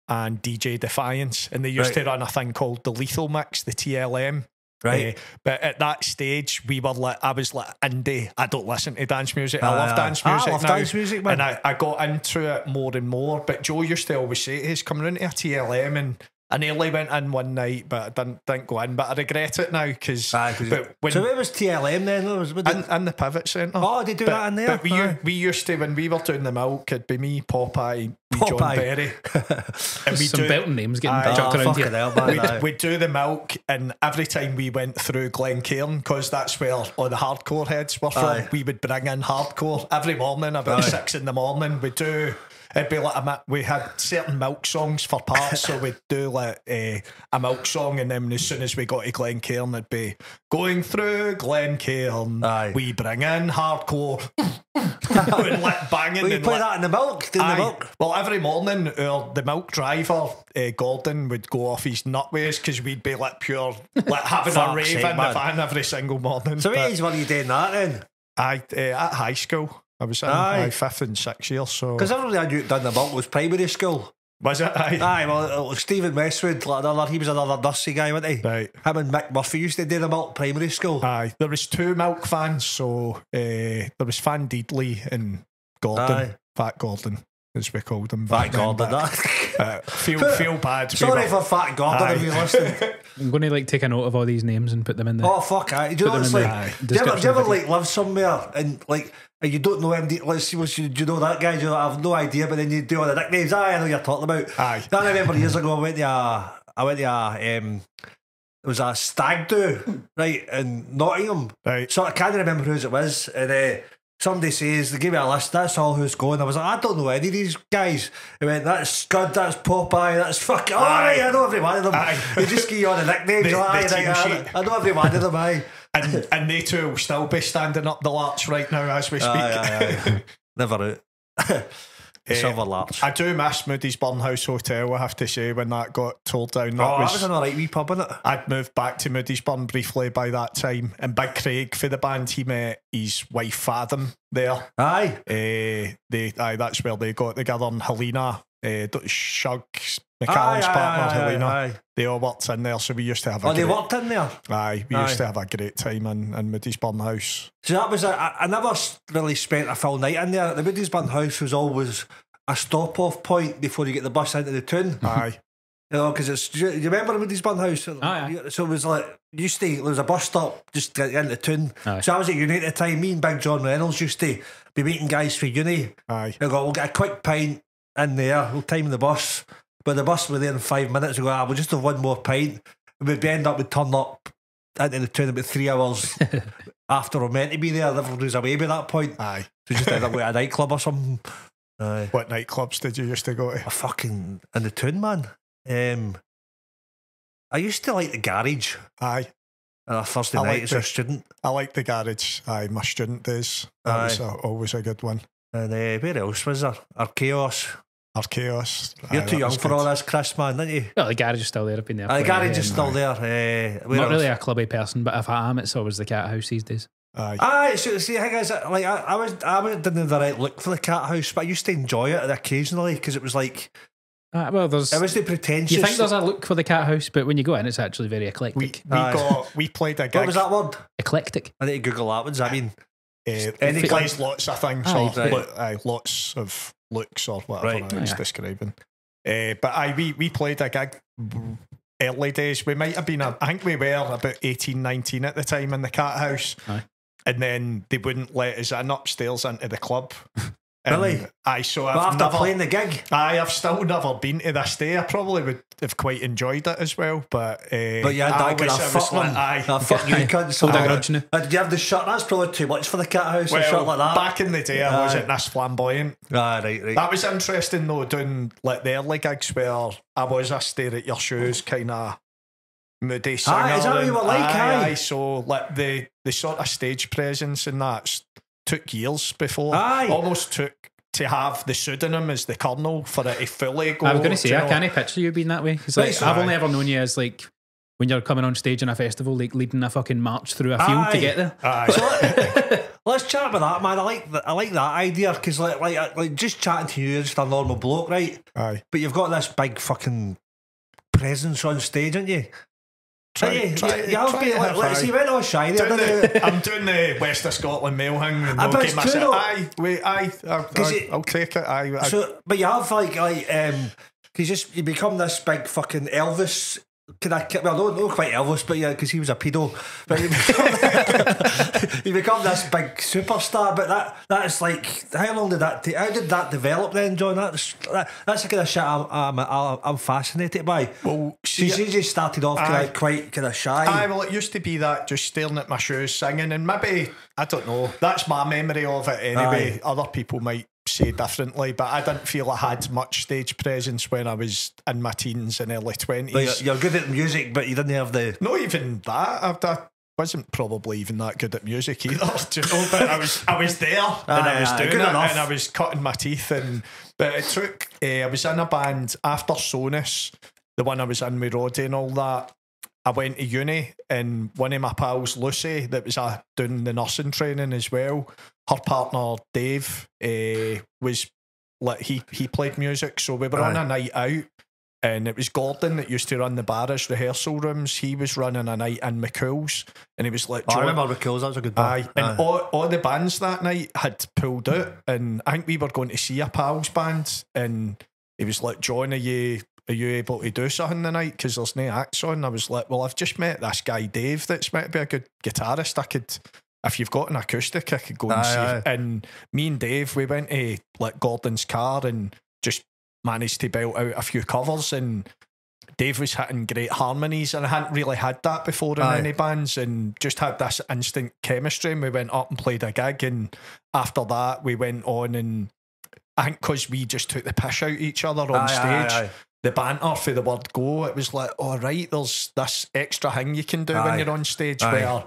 and DJ Defiance, and they used Right. to run a thing called the Lethal Mix, the TLM. right. Eh, but at that stage, we were like, I was like indie. I don't listen to dance music. I Aye, love aye. dance I music. love now. dance music, man. And I, I got into it more and more. But Joe used to always say, he's coming into a TLM and I nearly went in one night, but I didn't, didn't go in. But I regret it now because Aye, 'cause when, so it was TLM then? It was, in, in the pivot centre. Oh, they do but, that in there? But we, Aye. we used to, when we were doing the milk, it'd be me, Popeye, we John Berry. and we Some do, belting names getting Aye. chucked Ah, around here. hell, we'd, we'd do the milk, and every time we went through Glencairn, because that's where all the hardcore heads were from, Aye. we would bring in hardcore every morning about Aye. six in the morning. We do. It'd be like a, we had certain milk songs for parts, so we'd do like a, a milk song, and then as soon as we got to Glencairn, it'd be going through Glencairn. Aye. We bring in hardcore, and like banging. Well, you play like, that in the milk, doing the milk. Well, every morning, the milk driver, uh, Gordon, would go off his nutways because we'd be like pure, like having a rave sake, in the van every single morning. So what But age were you doing that then? I, uh, at high school, I was in Aye. aye. fifth and sixth year, so. Because everybody I knew done the milk was primary school. Was it? Aye. Aye, well, uh, Stephen Westwood, like another, he was another nursey guy, wasn't he? Right. Him and Mick Murphy used to do the milk primary school. Aye. There was two milk fans, so uh, there was Fan Deedley and Gordon. Aye. Fat Gordon, as we called him. Fat Gordon, that. uh, feel, feel bad. Sorry for Fat Gordon if you're listening. I'm going to like take a note of all these names and put them in there. Oh fuck! I, do you know Put it's them in like? the Do you ever, do you ever like live somewhere and like and you don't know him? Let's see, what you, do you know that guy? Do you know, I have no idea, but then you do all the nicknames. Aye, I know you're talking about. Aye. I remember years ago I went to a, I went to a, um, it was a stag do right in Nottingham. Right. So I can't remember whose it was, and uh, somebody says they give me a list. That's all who's going. I was like, I don't know any of these guys. I went, that's Scud, that's Popeye, that's fuck. Aye. aye, I know every one of them. Aye. They just give you all the nicknames. The- aye, the aye, sheet. I know every one of them. Aye. and, and they two will still be standing up the larch right now as we speak. Aye, aye, aye. Never out. Eh, Silver Larch. I do miss Moodiesburn House Hotel, I have to say, when that got tore down. That oh, was, that was an alright wee pub, innit? I'd moved back to Moodiesburn briefly by that time. And Big Craig for the band, he met his wife Fathom there. Aye. Eh, they, aye, that's where they got together. And Helena uh, Shug, McCallum's Aye, partner, aye, aye, Helena. aye. They all worked in there, so we used to have a Oh, they great, worked in there. Aye, we Aye. used to have a great time in, in Moodiesburn House. So that was a, I, I never really spent a full night in there. The Moodiesburn House was always a stop off point before you get the bus into the town. Aye, You know, because it's. Do you, you remember the Moodiesburn House? Aye, So it was like used to there was a bus stop just to get into town. Aye. So I was at uni at the time. Me and Big John Reynolds used to be meeting guys for uni. aye. We go, we'll get a quick pint in there. We'll time the bus. But the bus was there in five minutes. We go, ah, we'll just have one more pint. And we'd end up, we'd turn up into the town about three hours after we're meant to be there. Everyone was away by that point. Aye. So just ended up with a nightclub or something. Aye. What nightclubs did you used to go to? A fucking in the town, man. Um, I used to like the garage Aye, on a Thursday I night like as the- a student. I like the garage. Aye, my student days. That was Aye. a, always a good one. And uh, where else was there? Archaos. Archaos. You're Aye, too young for good. all this, Kris, man, aren't you? Well, the garage is still there. I've been there. Uh, the garage is um, still there. Uh, Not else? really a clubby person, but if I am, it's always the cat house these days. Aye. Aye, so see, the thing is, like, I, I was, I was, didn't have the right look for the cat house, but I used to enjoy it occasionally because it was like, Uh, well, there's. it was the pretentious. You think there's a look for the cat house, but when you go in, it's actually very eclectic. We, we Aye. got we played a gig. what was that word? eclectic. I need to Google that. What does that mean? Uh, Any place, kind- lots of things, Aye, or right. lo- aye, lots of looks or whatever Right. I was Aye. describing. Uh, but aye, we, we played a gig early days. We might have been, a, I think we were about 18, 19 at the time in the cat house. Aye. And then they wouldn't let us in upstairs into the club. And Really? Aye, so But I've after never, playing the gig, Aye, I've still never been to this day. I probably would have quite enjoyed it as well. But, uh, but you had I that kind always- I was fuck like, one. Aye. Ah, fuck you, cunt. Hold a Aye. grudge. Uh, Did you have the shirt? That's probably too much for the cat house. a shirt like that. back in the day, I Aye. wasn't this flamboyant. ah, right, right. That was interesting though, doing like the early gigs where I was a stare at your shoes kind of moody singer. Aye, is that what you were like, Aye, aye? aye. So like the the sort of stage presence and that s- took years before. Aye. Almost took to have the pseudonym as the Colonel for it to fully go. I was going to say, I can't picture you being that way. Because like, I've aye. only ever known you as like when you're coming on stage in a festival, like leading a fucking march through a field Aye. to get there. Aye. Let's chat about that, man. I like that. I like that idea because, like, like, uh, like, just chatting to you, you're just a normal bloke, right? aye. But you've got this big fucking presence on stage, aren't you? Try- Aren't you? try- you, you have try been to like, have like, aye. see, you went all shy there, didn't the, I'm doing the West of Scotland mail hang and I they'll bet give it's myself. Aye, wait, aye, I'll, 'Cause I'll, I'll take it. Aye, aye. So, but you have like like um, you just you become this big fucking Elvis. Can I? Well, no, not quite Elvis, but yeah, because he was a pedo. But you become, become this big superstar. But that that's like how long did that? take? How did that develop then, John? That's that, that's the kind of shit I'm I'm, I'm, fascinated by. well, So you just started off kind of quite kind of shy. I well, it used to be that just staring at my shoes, singing, and maybe I don't know. That's my memory of it anyway. Other people might say differently, but I didn't feel I had much stage presence when I was in my teens and early Like, twenties. you're, good at music, but you didn't have the. Not even that. I've, I wasn't probably even that good at music either. you know? But I was, I was there and I was aye, doing it, enough. and I was cutting my teeth. And but it took. Uh, I was in a band after Sonus, the one I was in with Roddy and all that. I went to uni, and one of my pals, Lucy, that was uh, doing the nursing training as well. Her partner Dave uh, was like he he played music, so we were on a night out, and it was Gordon that used to run the barrage rehearsal rooms. He was running a night in McCool's, and he was like, Oh, I remember the That was a good bar. Aye, and all, all the bands that night had pulled out, and I think we were going to see a pals band, and he was like, "John, are you are you able to do something tonight? Because there's no acts on." I was like, "Well, I've just met this guy Dave. That's meant to be a good guitarist. I could." If you've got an acoustic, I could go and Aye, see. aye. And me and Dave, we went to like Gordon's car and just managed to belt out a few covers. And Dave was hitting great harmonies, and I hadn't really had that before in Aye. any bands, and just had this instant chemistry. And we went up and played a gig, and after that, we went on and I think because we just took the piss out each other on stage. The banter for the word go, it was like, all right, there's this extra thing you can do Aye. when you're on stage Aye. where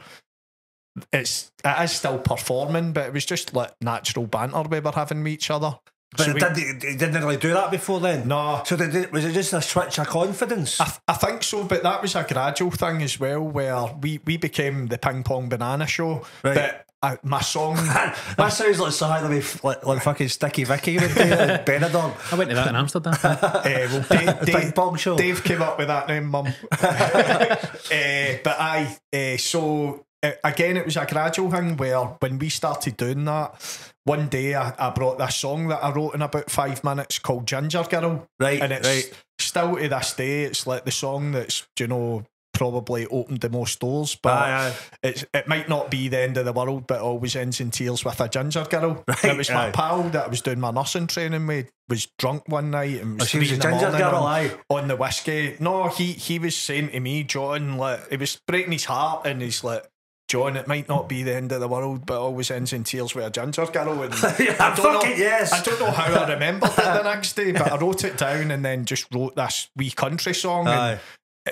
it's it is still performing, but it was just like natural banter we were having with each other. But So it we- did, it didn't really do that before then. no, So did it, was it just a switch of confidence? I, th- I think so, but that was a gradual thing as well, where we, we became the ping pong banana show. Right. But I, my song. that sounds like something like, like, like fucking Sticky Vicky would do in Benidorm. I went to that in Amsterdam. Uh, well, Dave, Big Dave, bong show. Dave came up with that name, mum. uh, but I, uh, so again, it was a gradual thing where when we started doing that, one day I, I brought this song that I wrote in about five minutes called Ginger Girl. Right, And it's right. still to this day, it's like the song that's, you know, probably opened the most doors. But Aye, aye. it's, it might not be the end of the world, but it always ends in tears with a ginger girl. Right, And it was my pal that I was doing my nursing training with was drunk one night and was Oh, was a ginger girl, on, on the whiskey. No, he he was saying to me, John, like he was breaking his heart, and he's like. John, it might not be the end of the world, but always ends in tears with a ginger girl. And Yeah, I don't know, yes. I don't know how I remembered it the next day, but I wrote it down and then just wrote this wee country song. Aye. And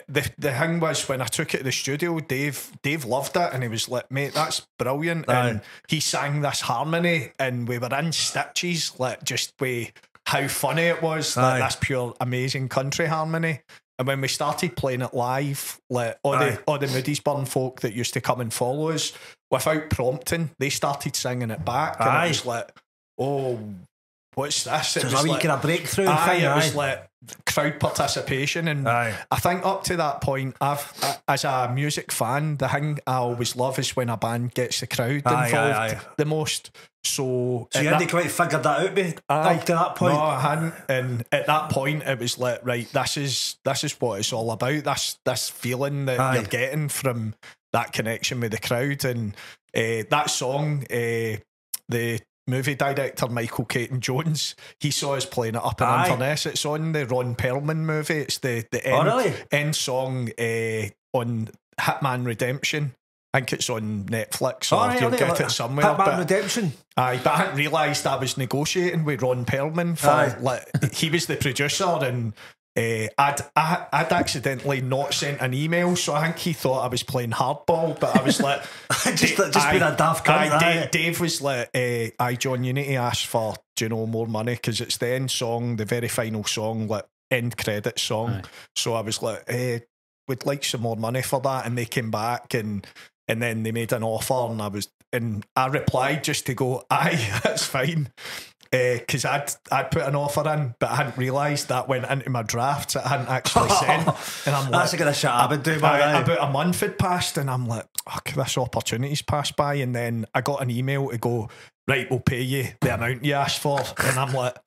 the the thing was when I took it to the studio, Dave Dave loved it and he was like, mate, that's brilliant. And he sang this harmony and we were in stitches, like just with how funny it was. Aye. Like that's pure amazing country harmony. And when we started playing it live, like all Aye. the all the Moodiesburn folk that used to come and follow us, without prompting, they started singing it back. And Aye. it was like, oh, what's this? It So was it's a wee like- kind breakthrough Aye, thing, it was aye. like crowd participation, and Aye. I think up to that point, I've as a music fan, the thing I always love is when a band gets the crowd Aye, involved aye, aye. the most. So, So you hadn't quite figured that out be, Aye. up to that point. No, I hadn't. And at that point, it was like, right, this is this is what it's all about. This this feeling that Aye. you're getting from that connection with the crowd, and uh, that song, uh, the movie director Michael Caton Jones, he saw us playing it up in Aye. Inverness. It's on the Ron Perlman movie. It's the the Oh, end, really? end song uh, on Hitman Redemption. I think it's on Netflix or All right, you'll right, get it somewhere. Hitman but- Redemption. Aye, but I hadn't realised I was negotiating with Ron Perlman for Aye. like he was the producer and uh, I'd I, I'd accidentally not sent an email, so I think he thought I was playing hardball. But I was like, Just- just being a daft cunt, aye. Dave, Dave was like, uh, "Aye, John, you need to ask for do you know more money because it's the end song, the very final song, like end credit song." Aye. So I was like, eh, "Would like some more money for that," and they came back and. And then they made an offer, and I was, and I replied just to go, "Aye, that's fine," eh, because I'd I'd put an offer in, but I hadn't realised that went into my drafts. I hadn't actually sent, and I'm That's like, the kind of shit I've been doing, man. Aye, aye. about a month had passed, and I'm like, fuck, this opportunity's passed by. And then I got an email to go, right, we'll pay you the amount you asked for. And I'm like,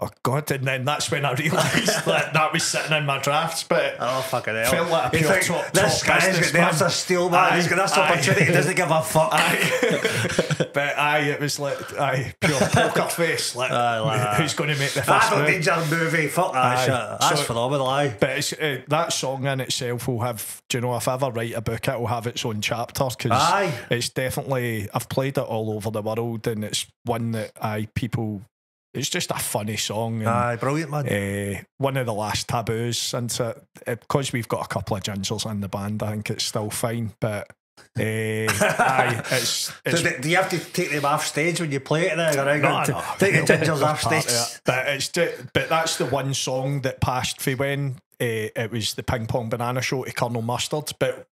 oh God. And then that's when I realised that that was sitting in my drafts. But Oh fucking hell! Felt like a You pure think top- this top guy's got businessman. there's a steel man. He's got this Aye, opportunity. aye. Doesn't give a fuck. aye, but aye, it was like, aye, pure poker face. Like, Aye, like who's going to make the I first don't need your movie. Fuck that Aye. shit. That's So- phenomenal. Aye. But it's, uh, that song in itself will have, do you know, if I ever write a book, it will have its own chapter because Aye. it's definitely, I've played it all over the world and it's one that I, people, it's just a funny song. And, Aye, brilliant man. uh, one of the last taboos since it, because we've got a couple of gingers in the band, I think it's still fine. But uh, aye, it's, it's so do, do you have to take them off stage when you play it? Then, or no, to, no. take the gingers off stage. it. But it's just, but that's the one song that passed for when uh, it was the Ping Pong Banana Show to Colonel Mustard. But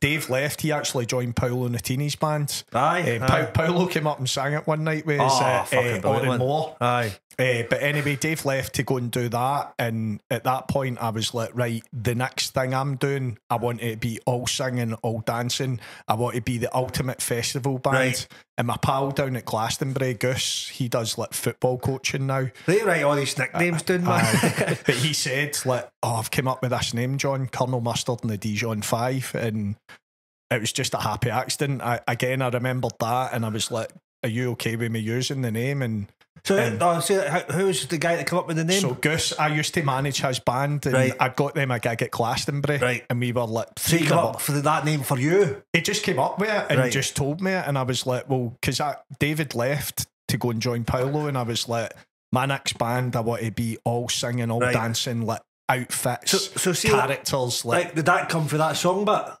Dave left. He actually joined Paolo Nutini's band. Aye, Uh, aye. Pa- Paolo came up and sang it one night with his Oh, uh, fucking uh, brilliant, Moore. Aye. Uh, but anyway, Dave left to go and do that. And at that point, I was like, right, the next thing I'm doing, I want it to be all singing, all dancing. I want to be the ultimate festival band. Right. And my pal down at Glastonbury, Goose, he does like football coaching now. They write all these nicknames down, man. Aye. but he said, like, oh, I've come up with this name, John, Colonel Mustard and the Dijon Five. And it was just a happy accident. I, again, I remembered that and I was like, are you okay with me using the name? And So, Um, oh, so how, who's the guy that came up with the name? so Gus, I used to manage his band and Right. I got them a gig at Glastonbury. Right. And we were like, so you three up for that name for you? He just came up with it and Right. just told me it. And I was like, well, because David left to go and join Paolo. And I was like, my next band, I want to be all singing, all Right. dancing, like outfits, So- so see, like- characters. Like, Like, did that come for that song? But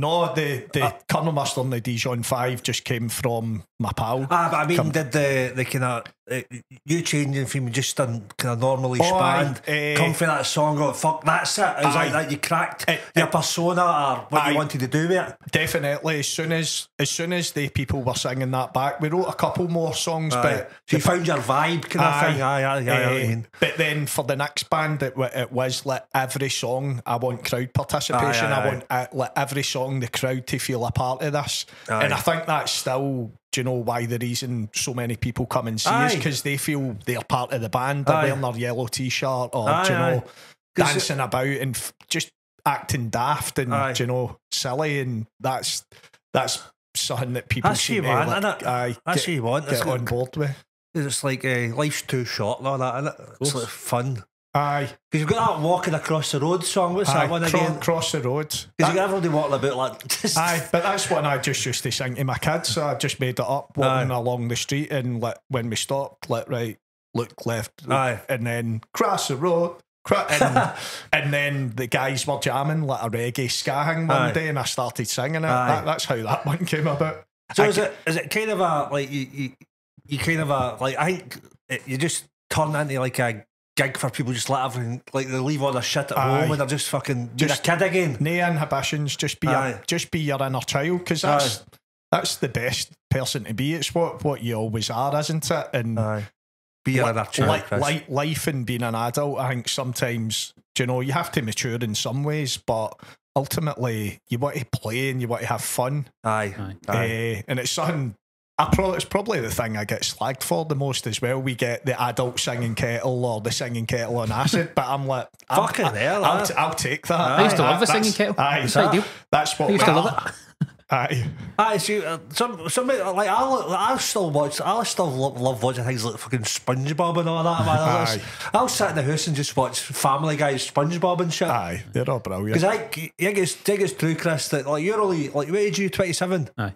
No, the the Colonel Mustard and the Dijon Five just came from my pal. Ah, but I mean, Come- did the the kind of uh, you changing from just a kind of normally Oh, band aye, eh, come for that song? Go fuck, that's it. It was Aye. like that. You cracked Eh, your eh, persona or what aye. you wanted to do with it. Definitely, as soon as as soon as the people were singing that back, we wrote a couple more songs, Aye. but so you found your vibe, kind of thing. Aye, aye, aye. I know what you Eh. But then for the next band, it, it was like every song, I want crowd participation. Aye, aye, I want uh, like every song, the crowd to feel a part of this. Aye. And I think that's still, do you know, why the reason so many people come and see us Aye. because they feel they're part of the band. They're Aye. wearing their yellow t shirt or, do you know, dancing about and f- just acting daft and, do you know, silly. And that's that's something that people That's seem you want, like, innit? aye, That's get, you want. It's get on like, board with. it's like uh, life's too short and all that, isn't it? It's like fun. Aye. Because you've got that walking across the road song. What's Aye, that one cro- again? cross the road. Because That- you got everybody walking about like Aye, but that's one I just used to sing to my kids. So I just made it up walking Aye. along the street and let, when we stopped, let right, look left, Aye. and then cross the road. And, and then the guys were jamming like a reggae ska hang one Aye. day, and I started singing it. That, that's how that one came about. So I is it is it kind of a like you you, you kind of a like I think it, you just turn into like a gig for people just let everything like they leave all their shit at Aye. home and they're just fucking just Just- a kid again. No inhibitions, just be Aye. a, just be your inner child because that's that's the best person to be. It's what what you always are, isn't it? And Aye. Be your Li- inner child, li- Kris. li- life and being an adult, I think sometimes, do you know, you have to mature in some ways, but ultimately you want to play and you want to have fun. Aye. Aye. Aye. Eh, and it's something, I pro- it's probably the thing I get slagged for the most as well. We get the adult singing kettle or the singing kettle on acid, but I'm like, I'm- Fucking I- hell, I'll, aye. t- I'll take that. I used to love the that's- singing kettle. Aye, It's ideal. that's what I used to love it. Aye. Aye, see, uh, some, some, like, I, I still watch, I still love, love watching things like fucking SpongeBob and all that, man. I'll, Aye. I'll sit in the house and just watch Family Guy, SpongeBob and shit. Aye, they're all brilliant. Because I, I think it's, I think it's true, Kris, that like you're only, like, what age are you, 27? Aye.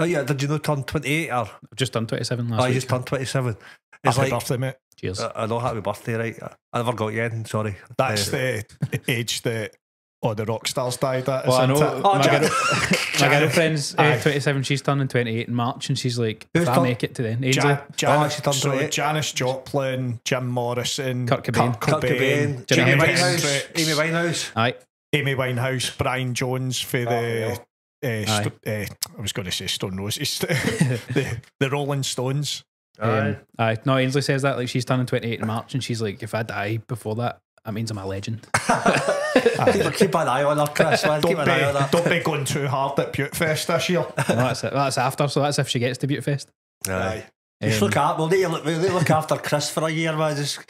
Oh, yeah, did you not turn 28 or? I've just done 27 last Oh, you week. just turned 27. It's Happy like, birthday, mate. Cheers. uh, I know, happy birthday, right? I never got you in, sorry. That's Uh, the age that all the rock stars died at. well, I isn't know? Oh, my, Jan- girl, my girlfriend's uh, 27. She's turning 28 in March, and she's like, Who's if I turn- make it to then, Ainsley, Jan- Jan- Oh, she turned so 28. Janis Joplin, Jim Morrison, Kurt Cobain. Kurt Cobain, Jimi Amy Winehouse, Amy Winehouse. aye, Amy Winehouse, Brian Jones for the. Uh, sto- uh, I was going to say Stone Roses, the the Rolling Stones. um, aye. No, Ainsley says that like she's turning 28 in March, and she's like, if I die before that, that means I'm a legend. keep, keep an eye on her, Kris. man. Don't an eye on be, her. don't be going too hard at Bute Fest this year. no, that's it. That's after, so that's if she gets to Bute Fest. Aye. Just Um, look at, we'll need to look, we'll need to look after Kris for a year, man. Just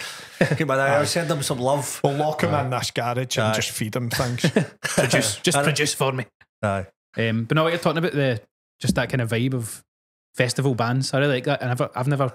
keep an eye on send him some love. We'll lock him in this garage and Aye. just feed him things. produce, just produce for me. Aye. Um, but no, you're talking about the just that kind of vibe of festival bands. I really like that, and I've I've never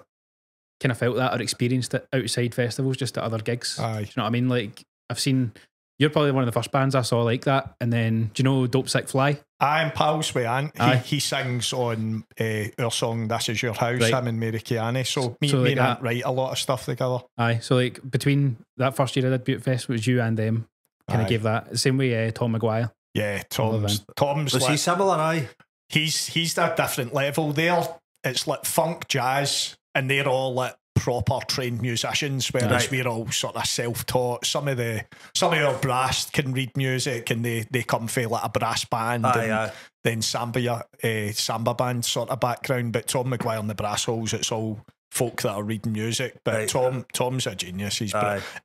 kind of felt that or experienced it outside festivals, just at other gigs. Aye. Do you know what I mean? Like I've seen. You're probably one of the first bands I saw like that. And then, do you know Dope Sick Fly? I'm pals with Ant. He, Aye. he sings on uh, our song "This Is Your House." Right. Him and Mary Kiani. So me, So me and Ant write a lot of stuff together. Aye. So like between that first year I did Fest, it was you and them kind of gave that. Same way uh, Tom McGuire. Yeah, Love Tom's Tom's Was he like, similar? Aye. he's he's that different level there. It's like funk jazz, and they're all like proper trained musicians, whereas Right. we're all sort of self taught. Some of the some of our brass can read music, and they they come from like a brass band, Aye, and aye. then samba uh, samba band sort of background. But Tom McGuire and the Brass Holes, it's all folk that are reading music. But Right. Tom Tom's a genius. He's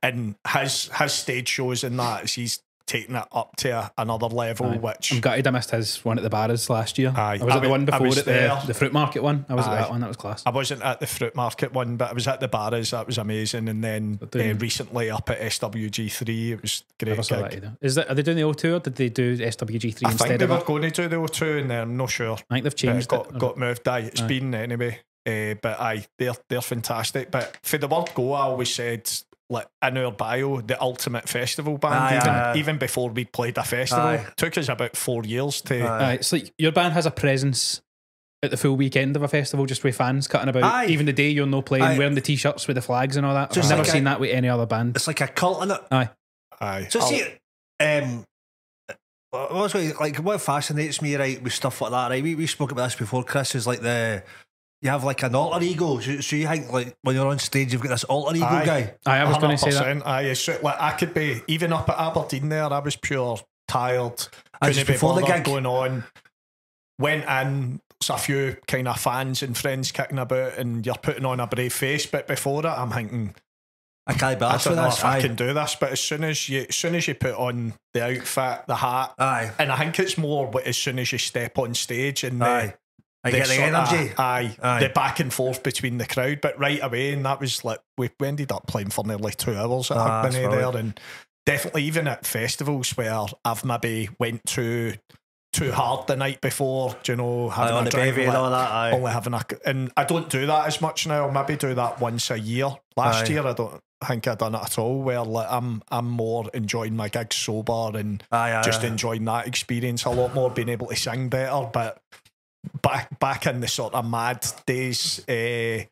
and his his stage shows and that he's taking it up to another level, Aye. which I'm gutted I missed his one at the bars last year. Aye. I was I at the one I before at there. the, the fruit market one. I was Aye. at that one. That was class. I wasn't at the fruit market one, but I was at the bars. That was amazing. And then uh, recently up at SWG3, it was Never great saw gig. that either. Is that are they doing the O2 or did they do SWG3 I think instead they of were it? going to do the O2, and then I'm not sure. I think they've Uh, changed got it. got moved. Aye, it's Aye. been anyway. Uh, but aye, they're they're fantastic. But for the word go, I always said like in our bio, the ultimate festival band. Aye, even aye, aye. even before we played a festival, Aye. took us about four years to. Aye. Aye, it's like your band has a presence at the full weekend of a festival, just with fans cutting about. Aye. Even the day you're no playing, Aye. wearing the t-shirts with the flags and all that. Just I've never like seen a- that with any other band. It's like a cult in it. Aye, Aye, So I'll- see, um, what's what, like what fascinates me right with stuff like that right we, we spoke about this before Kris is like the you have like an alter ego so, so you think like when you're on stage you've got this alter ego Aye. guy Aye, I was going to say that. 100%. Aye, it's like I could be even up at Aberdeen there. I was pure tired. Aye, Couldn't just be before the bothered gig. going on. Went in. There's a few kind of fans and friends kicking about, and you're putting on a brave face. But before that, I'm thinking I can't be I don't with know this if I can do this. But as soon as you, as soon as you put on the outfit, the hat, aye and I think it's more But as soon as you step on stage and the, aye I get the sort of- energy aye, Aye. the back and forth between the crowd. But right away, and that was like we, we ended up playing for nearly two hours at Ah, that's there, and definitely even at festivals where I've maybe went to too hard the night before, do you know, having on a drink, like, all that aye only having a, and I don't do that as much now. Maybe do that once a year. Last Aye. year, I don't think I done it at all. Where like I'm, I'm more enjoying my gigs sober and aye, aye, just aye. enjoying that experience a lot more, being able to sing better. But back back in the sort of mad days, uh,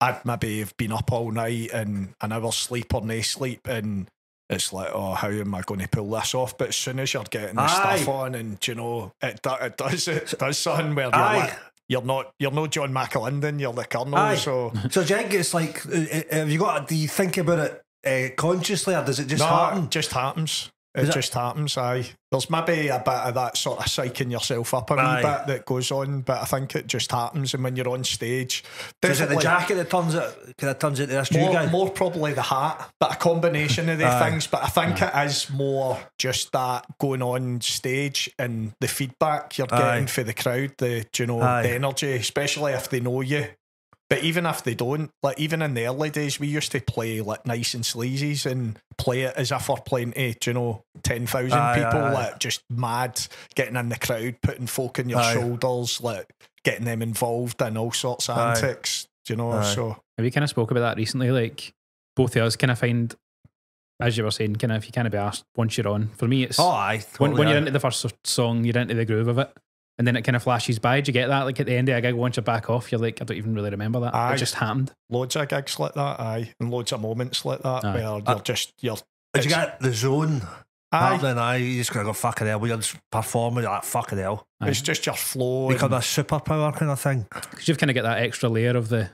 I'd maybe have been up all night and an hour sleep or no sleep, and it's like, oh, how am I going to pull this off? But as soon as you're getting the Aye. stuff on, and you know, it do- it does it does something where you're Aye. like. You're not. You're not John McAlinden. You're the Colonel. Aye. So so do you think it's like uh, uh, have you got do you think about it uh, consciously or does it just no, happen it just happens. Is It it- just happens. Aye. There's maybe a bit of that sort of psyching yourself up a wee bit that goes on, but I think it just happens. And when you're on stage, is it the jacket that turns it of turns it to this more, guy more probably the hat, but a combination of the Aye. things. But I think it is more just that going on stage and the feedback you're getting for the crowd, the you know Aye. the energy, especially if they know you. But even if they don't, like even in the early days, we used to play like nice and sleazies and play it as if we're playing to, you know, ten thousand people, aye, aye. like just mad, getting in the crowd, putting folk on your Aye. shoulders, like getting them involved in all sorts of Aye. antics. Do you know? Aye. So Have we kind of spoke about that recently? Like both of us kind of find, as you were saying, kind of if you kind of be asked once you're on. For me, it's oh aye when, totally, when you're into the first song, you're into the groove of it, and then it kind of flashes by. Do you get that? Like at the end of a gig, once you're back off, you're like, I don't even really remember that. Aye. It just happened. loads of gigs like that, aye, and loads of moments like that Aye. where you're Uh, just you're. Did you it's- get the zone Aye, happening aye you just gotta go fucking hell we're just performing you're like fucking hell it's just your flow. become a superpower kind of thing because you've kind of got that extra layer of the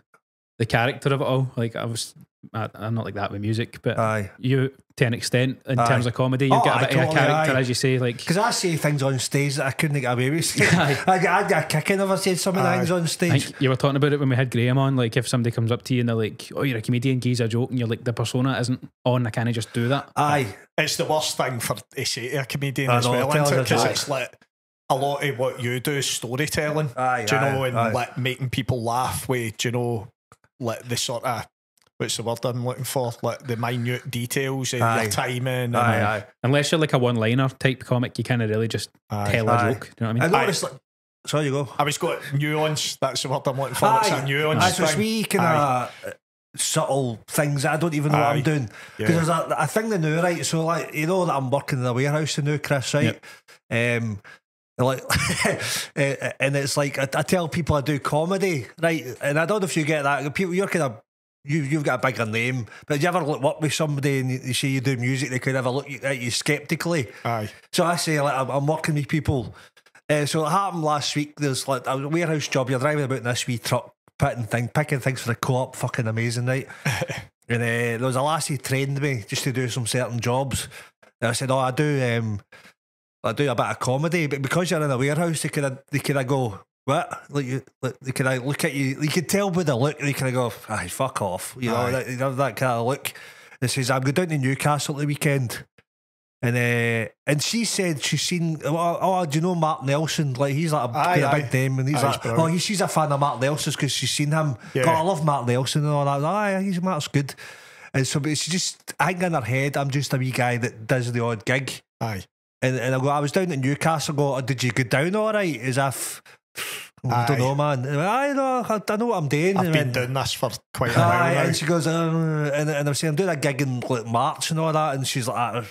the character of it all. Like I was, I, I'm not like that with music, but aye you to an extent in Aye. terms of comedy, you've Oh, got a aye, bit of a character, aye. as you say. Like because I say things on stage that I couldn't get away with I, get- I get a kick in if I said some of the things on stage think you were talking about it when we had Graham on. Like if somebody comes up to you and they're like, "Oh, you're a comedian, geez, a joke," and you're like, "The persona isn't on. I can't just do that." aye it's the worst thing for to say to a comedian I as well, tell it? Because it's like a lot of what you do is storytelling. aye do you know, aye, and aye. like making people laugh with, do you know, like the sort of what's the word I'm looking for? Like the minute details and Aye. your timing. And, aye aye Unless you're like a one-liner type comic, you kind of really just Aye. tell Aye. a joke. Do you know what I I mean? noticed like sorry you go I was got nuance. That's the word I'm looking for. It's a nuance aye, so it's thing. kind of subtle things I don't even know what I'm doing. Yeah. Because there's a, a thing they know, right? So, like, you know that I'm working in a warehouse now, Kris, right? Um, like, eh, and it's like I, I tell people I do comedy, right? And I don't know if you get that. People, you're kind of you, you've got a bigger name, but you ever look, work with somebody and you, say you do music, they could ever look at you skeptically. Aye. So I say, like, I'm, I'm working with people. Uh, so it happened last week. There's like a warehouse job. You're driving about in this wee truck, picking thing, picking things for the co-op. Fucking amazing, right? and uh, there was a lassie trained me just to do some certain jobs. And I said, "Oh, I do. Um, I do a bit of comedy, but because you're in a warehouse, they could they could go." What? Like, you, like they could look at you. You could tell by the look. They kind of go, "Aye, fuck off." You know, that, you have that kind of look. And says, "I'm going down to Newcastle the weekend." And uh, and she said she's seen. Oh, oh, do you know Mark Nelson? Like he's like a, Aye, aye. big name, and he's Aye, like, he's oh, he, she's a fan of Mark Nelson's because she's seen him. Yeah. God, I love Mark Nelson and all that. Aye, he's Mark's good. And so, but it's just I think in her head, I'm just a wee guy that does the odd gig. Aye. And and I go, I was down at Newcastle. I Go, "Oh, did you go down all right? As if I don't know, man. I know, I, I know what I'm doing. I've And been doing this for quite a while Aye, now. and she goes, uh, and, and I'm saying, I'm doing a gig in like March and all that, and she's like, uh,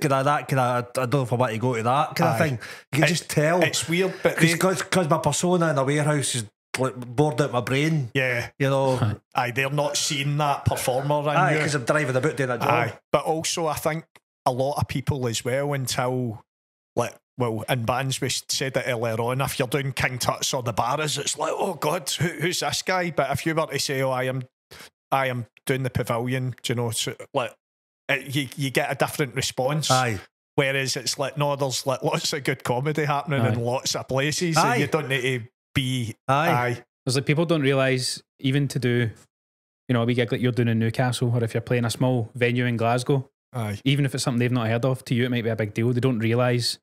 can I that? Can I? I don't know if I want to go to that kind of thing. You can It- just tell It's weird, but because my persona in a warehouse is like bored out my brain. yeah, You know, aye, they're not seeing that performer in aye, because I'm driving about doing a job. Aye. But also, I think a lot of people as well, until like well in bands we said it earlier on if you're doing King Tuts or the Barras it's like oh god who, who's this guy but if you were to say oh I am I am doing the pavilion do you know so, like it, you, you get a different response Aye. whereas it's like no there's like lots of good comedy happening Aye. in lots of places Aye. and you don't need to be Aye. aye There's like people don't realise even to do, you know, a wee gig like you're doing in Newcastle, or if you're playing a small venue in Glasgow, aye even if it's something they've not heard of, to you it might be a big deal. They don't realise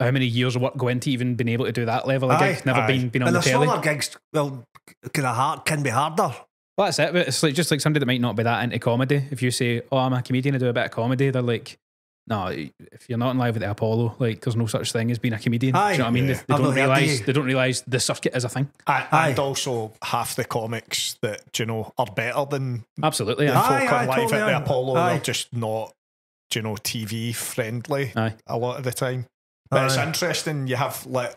how many years of work go into even being able to do that level of Aye, gig. Never aye. been been on And the the telly. smaller gigs, well, kind of hard can be harder. Well, that's it. But it's like just like somebody that might not be that into comedy. If you say, "Oh, I'm a comedian, I do a bit of comedy," they're like, "No, if you're not in live with the Apollo, like, there's no such thing as being a comedian." Aye. do you know what I mean? Yeah. They, they I've don't not heard of realize you. they don't realize the circuit is a thing. and, Aye. and also half the comics that you know are better than Absolutely. the aye. Aye, folk aye, on live totally at the. Apollo Aye. they're just not you know TV friendly Aye. a lot of the time but it's interesting you have like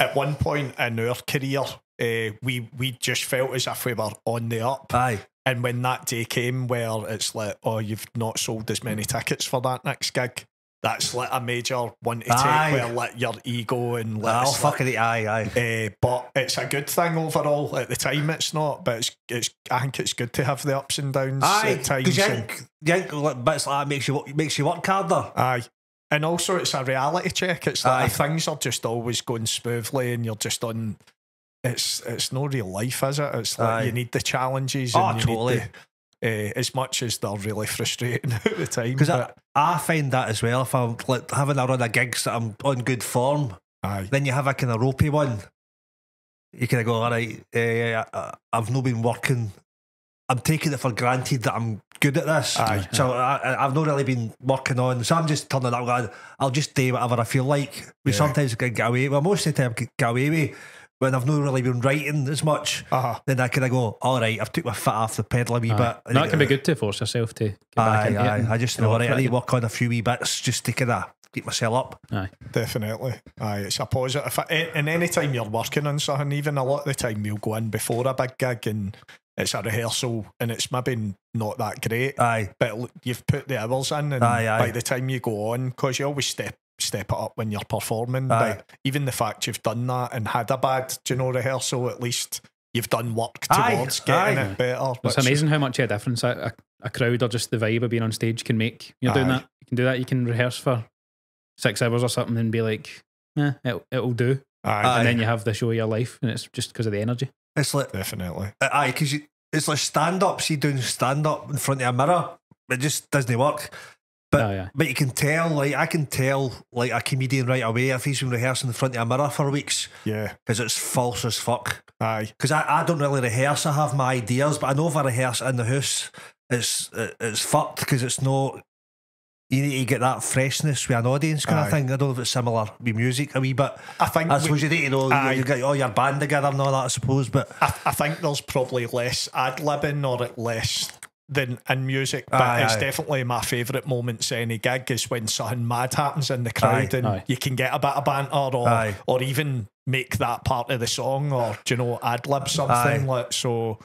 at one point in our career uh, we we just felt as if we were on the up Aye. and when that day came where it's like oh you've not sold as many tickets for that next gig that's like a major one to Aye. take where like your ego and like, Oh, it's like- it. Aye, aye. uh, but it's a good thing overall. At the time, it's not, but it's, it's. I think it's good to have the ups and downs Aye. at times. Because you think, you think like, bits like that makes you, makes you work harder. aye, and also it's a reality check. It's like Aye. things are just always going smoothly, and you're just on. It's it's no real life, is it? It's like Aye. you need the challenges. Oh, and totally. The, uh, as much as they're really frustrating at the time. Because I, I find that as well. If I'm like, having a run of gigs that I'm on good form, aye, then you have a kind of ropey one. You kind of go, all right, uh, I've not been working. I'm taking it for granted that I'm good at this. Aye. So I, I- I've not really been working on. So I'm just turning up going, I'll just do whatever I feel like. We Yeah. sometimes can get away. Well, most of the time, I can get away with when I've not really been writing as much. uh-huh. Then I kind of go, all right, I've took my foot off the pedal a wee Aye. bit. No, it can be good to force yourself to get Aye, into aye. and I just get know, off right, I it need to work on a few wee bits just to kind of keep myself up. Aye. Definitely. Aye, it's a positive. And any time you're working on something, even a lot of the time you'll go in before a big gig and it's a rehearsal and it's maybe not that great, Aye, but you've put the hours in and Aye, aye. by the time you go on, because you always step step it up when you're performing, Aye. but even the fact you've done that and had a bad, do you know, rehearsal, at least you've done work Aye, towards getting aye. it better. It's which- amazing how much of a difference a, a, a crowd or just the vibe of being on stage can make. You're doing that. You can do that. You can rehearse for six hours or something and be like, eh, it'll, it'll do. Aye, Aye. And then you have the show of your life and it's just because of the energy. It's like definitely. Uh, aye, because it's like stand up. See, doing stand up in front of a mirror, it just doesn't work. But Oh, yeah. but you can tell, like I can tell, like a comedian right away if he's been rehearsing in front of a mirror for weeks Yeah. because it's false as fuck. Aye. Because I, I don't really rehearse. I have my ideas, but I know if I rehearse in the house, it's it's fucked because it's not. You need to get that freshness with an audience kind Aye. of thing. I don't know if it's similar with music a wee bit. I think I we- suppose you need to know Aye. you get all your band together and all that. I suppose, but I, I think there's probably less ad libbing or at less than in music, but Aye, it's aye. definitely my favourite moments any gig is when something mad happens in the crowd Aye. and Aye. you can get a bit of banter or Aye. or even make that part of the song or do you know ad lib something Aye. like so.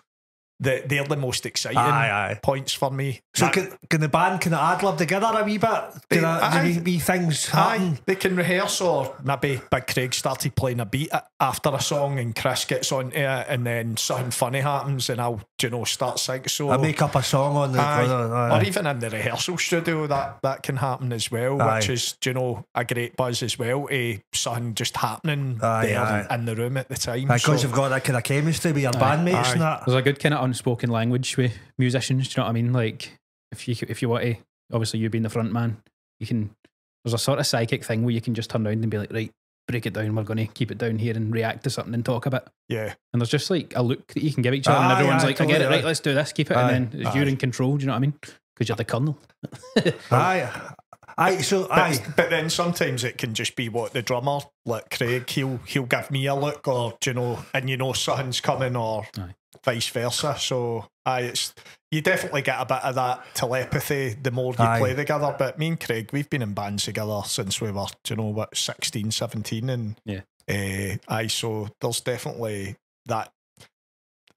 The, they're the most exciting Aye, aye. points for me. So That- can, can the band can of ad lib together a wee bit? They- Can I, aye. wee, wee things happen? Aye, they can rehearse, or maybe Big Craig started playing a beat after a song, and Chris gets onto it, and then something funny happens, and I'll, you know, start singing. So I make up a song on the. Aye. Aye. or even in the rehearsal studio, that that can happen as well, Aye. which is, you know, a great buzz as well. Eh, something just happening Aye, there aye. in the room at the time. Because so, you've got that kind of chemistry with your bandmates aye. and that. There's a good kind of unspoken language with musicians. Do you know what I mean? Like if you if you want to, obviously you being the front man, you can. There's a sort of psychic thing where you can just turn around and be like, right, break it down. We're going to keep it down here and react to something and talk about. yeah, And there's just like a look that you can give each other, and everyone's aye, like, I get it, totally, right? Let's do this, keep it, Aye, and then aye. you're in control. Do you know what I mean? Because you're the colonel. Aye. Aye, so but, aye. but then sometimes it can just be what the drummer, like Craig, he'll he'll give me a look, or do you know, and you know something's coming, or Aye. Vice versa. So, aye, it's you definitely get a bit of that telepathy the more you Aye. play together. But me and Craig, we've been in bands together since we were, you know, what 16, 17 and Yeah. uh, aye, so there's definitely that.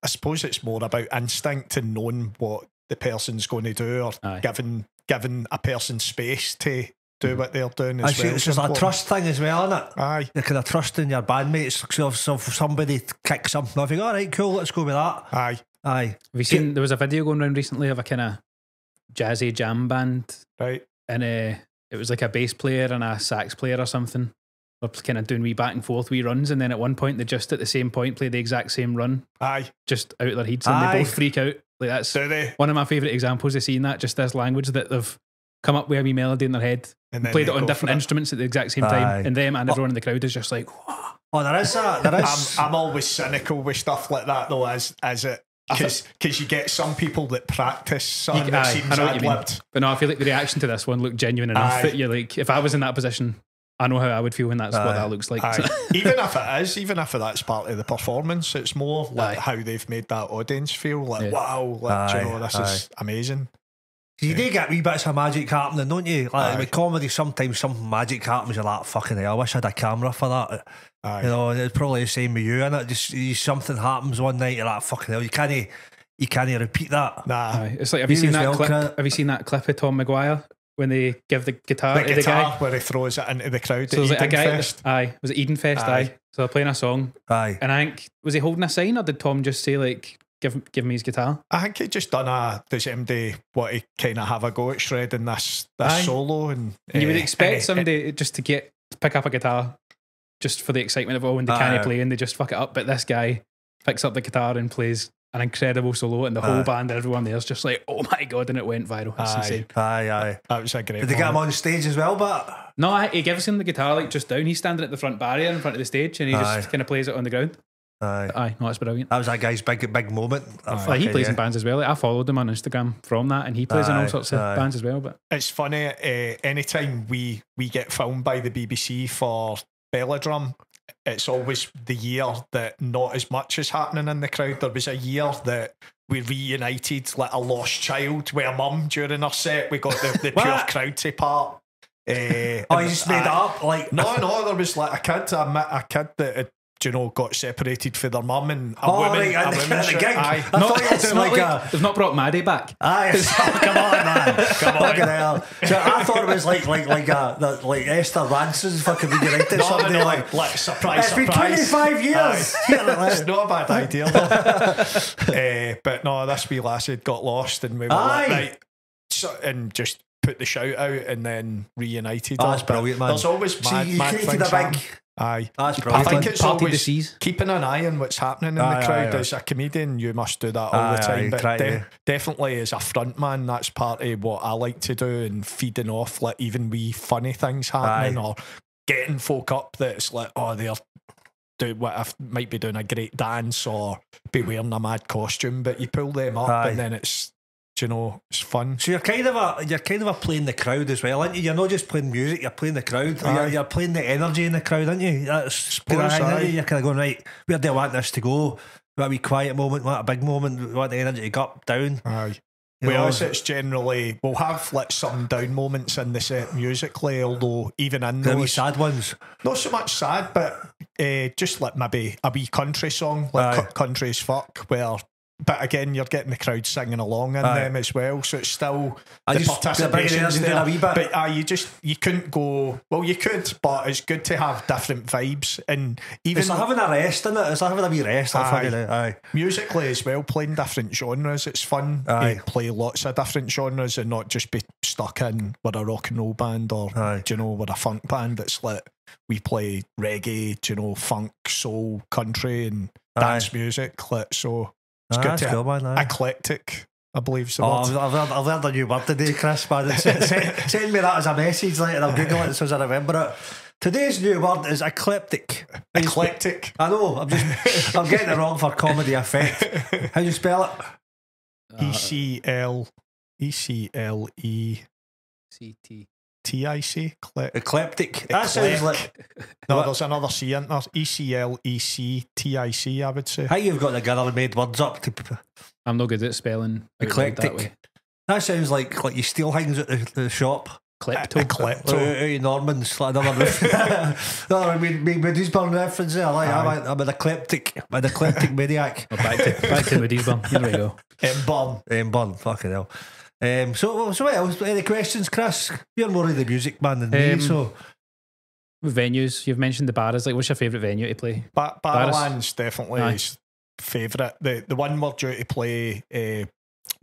I suppose it's more about instinct and knowing what the person's going to do, or Aye. giving giving a person space to do what they're doing I as see, well. it's just a trust thing as well, isn't it? Aye, You kind of trust in your bandmates. So, so if somebody kicks something off, you go, all right, cool, let's go with that. aye, Aye. Have you seen? There was a video going around recently of a kind of jazzy jam band, right. and uh, it was like a bass player and a sax player or something. They're kind of doing wee back and forth, wee runs, and then at one point they just at the same point play the exact same run, Aye, just out of their heads, and Aye. they both freak out. Like that's do they? one of my favourite examples of seeing that. Just this language that they've come up with a wee melody in their head, And then played it on different instruments at the exact same time, Aye. and them and everyone oh. in the crowd is just like, "Whoa." Oh, there is that. There is. I'm, I'm always cynical with stuff like that though, as as it because you get some people that practice something You- that aye, seems I know what you mean. ad-libbed. But no, I feel like the reaction to this one looked genuine enough Aye. that you're like, if I was in that position, I know how I would feel when that's Aye. what that looks like. Aye. even if it is, even if that's part of the performance, it's more like Aye. how they've made that audience feel. Like, Yeah. wow, like, you know, this aye. is amazing. You do get wee bits of magic happening, don't you? Like Aye. with comedy, sometimes some magic happens. You're like, fucking hell, I wish I had a camera for that. Aye. You know, it's probably the same with you, and it just you, something happens one night, you're like, fucking hell, you can't, you can't repeat that. Nah, Aye. It's like, have you You seen that well, clip? Cra- Have you seen that clip of Tom McGuire when they give the guitar the to the guitar guy? where he throws it into the crowd. So there's at like a guy. Edenfest. Aye, was it Eden Fest? Aye. Aye. So they're playing a song, Aye. and I think was he holding a sign or did Tom just say like, give give me his guitar? I think he just done a does MD what he kind of have a go at shredding this this Aye. solo and, And you would eh, expect eh, somebody just to get to pick up a guitar just for the excitement of oh, and they Aye. can't play and they just fuck it up. But this guy picks up the guitar and plays an incredible solo, and the whole Aye. band, everyone there's just like, oh my god, and it went viral. It's Aye. insane. Aye, aye. that was a great. Did they get him moment. on stage as well? But No, he gives him the guitar like just down. He's standing at the front barrier in front of the stage, and he Aye. just kind of plays it on the ground. Aye, Aye, no, it's brilliant. that was that guy's big, big moment. I Aye, he plays yeah. in bands as well. Like, I followed him on Instagram from that, and he plays in all sorts of aye. bands as well. But It's funny. Uh, anytime we we get filmed by the BBC for Belladrum, it's always the year that not as much is happening in the crowd. There was a year that we reunited like a lost child with a mum during our set. We got the, the pure crowd to part. Uh, Oh, you just made it up, like No, no, there was like a kid, a, mi- a kid that had, you know, got separated for their mum and a Oh, woman. right, a at woman at the shit. gig. Aye. I thought you were not like like, a- they've not brought Maddie back. Aye, oh, come on, man, come on, on. fucking hell. So I thought it was like like like uh, the, like Esther Rantzen's fucking reunited No, somebody no, like. like surprise, It's been 25 years. it's not a bad idea. though. Eh, but no, this wee lass had got lost and we were like, right, so, and just put the shout out and then reunited. Oh, that's But brilliant, man. There's always See, you mad created things a big. Aye. That's I brilliant. think it's Party always disease. keeping an eye on what's happening in Aye, the crowd. aye. As a comedian, you must do that all Aye, the time. but de- definitely as a front man, that's part of what I like to do and feeding off like even wee funny things happening or getting folk up that's like, oh, they're do what I might be doing a great dance or be wearing a mad costume, but you pull them up and then it's you know, it's fun. So you're kind of a you're kind of a playing the crowd as well, aren't you? You're not just playing music, you're playing the crowd. You're, you're playing the energy in the crowd, aren't you? That's kind of Suppose, aren't you? you're kind of going right. Where do I want this to go? We want a wee quiet moment, we want a big moment, we want the energy to go up, down. Aye. You With know, it's generally we'll have like some down moments in the set musically, although even in those, sad ones. not so much sad, but uh, just like maybe a wee country song, like Aye. country as fuck, where. But again, you're getting the crowd singing along in Aye. them as well, so it's still I the just- they're bringing participation's energy down a wee bit. But uh, you just you couldn't go. Well, you could, but it's good to have different vibes and even It's like having a rest in it. It's like having a wee rest. Aye. aye. musically as well, playing different genres. It's fun Aye. play lots of different genres and not just be stuck in with a rock and roll band or Aye. do you know with a funk band. It's like we play reggae, do you know, funk, soul, country, and dance music. Like, so it's Aye, good ah, to cool, man. aye. eclectic. I believe so. Oh, I've, I've, learned, I've learned a new word today, Chris. Man. send, send, send me that as a message later. I'll Google it as soon as I remember it. Today's new word is eclectic. How you spe- eclectic. I know. I'm just. I'm getting it wrong for comedy effect. How do you spell it? E C L E C L E CT. T I C. Cle- Eclectic. That sounds like No, there's another C in there. E C L E C T I C. I would say. how you've got together and made words up to p- I'm no good at spelling. out loud That way. That sounds like like you steal things at the, the shop. Klepto. Eclecto. Oh, hey, Normans, like another roof. no, I mean, me, Moodiesburn reference there. Like, I'm, a, I'm an eclectic, I'm an eclectic maniac. Oh, back to back to Moody's bum. Here we go. M bomb. Um, burn, fucking hell. Um, so, so what else? Any questions, Chris? You're more of the music man than me, Um, so venues, you've mentioned the bars. Like, what's your favourite venue to play? Ba- Barrowlands definitely Aye. is favourite. The the one we're due to play. Uh,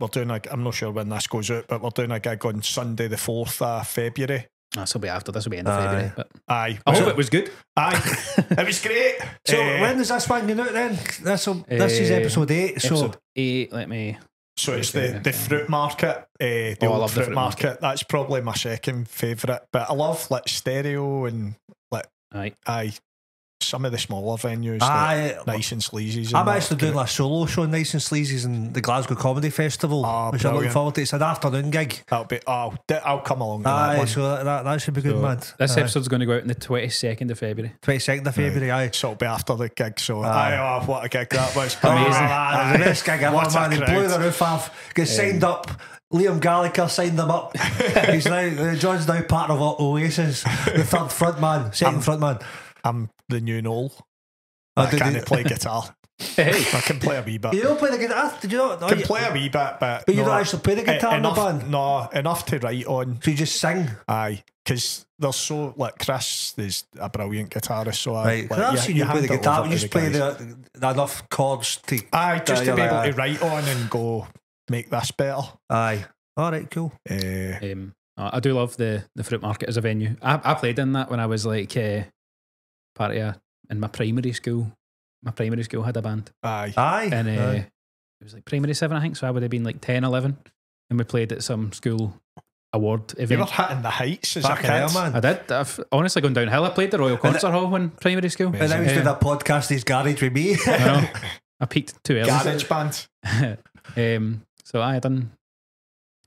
we're doing a. I'm not sure when this goes out, but we're doing a gig on Sunday, the fourth of February. This will be after. This will be end of Aye. February. But Aye, I hope it was good. Aye, it was great. so Eh, when does this one go out then? This will, this is Uh, episode eight. So Episode eight. Let me. So it's Okay, the, the okay. fruit market, uh, the Oh, I old love the fruit, fruit market. market. That's probably my second favourite. But I love like stereo and like Aye. aye, some of the smaller venues. Aye, like nice and sleazy's. and I'm that. actually doing a solo show, Nice and Sleazy's, in the Glasgow Comedy Festival, Ah, which I'm looking brilliant. forward to. It's an afternoon gig. That'll be. Oh, d- I'll come along. To that Aye, one. so that, that should be good, So man. This Aye. episode's going to go out on the 22nd of February. 22nd of February, aye. So it'll be after the gig. So Aye. aye, oh, what a gig that was! Amazing. man, it was the best gig ever, What a man. He blew crowd. the roof off. Got signed up. Liam Gallagher signed him up. He's now uh, John's now part of O- Oasis, the third front man, second Um, front man. I'm the new Noel. Oh, I did can't you- play guitar. Hey, I can play a wee bit. You don't play the guitar, did you not? Oh, can you- play a wee bit, but But you no, don't actually play the guitar in the enough, band? No, enough to write on. So you just sing. Aye, because they're so like Chris is a brilliant guitarist. So I, Right. like, I've seen you play the guitar. over You to just play the, the enough chords to. Aye, just to be aye, able aye. to write on and go make this better. Aye. All right, cool. Uh, um, I do love the the fruit market as a venue. I, I played in that when I was like uh, part of a, in my primary school. My primary school had a band, aye, Aye. and uh, aye. it was like primary seven, I think. So I would have been like 10, 11. and we played at some school award event. you event. were hitting the heights as a Fucking kid. hell, man. I did. I've honestly gone downhill. I played the Royal Concert Hall when primary school. And now he's Uh, doing a podcast, his garage with me. I know. I peaked too early. Garage band. um, so I had done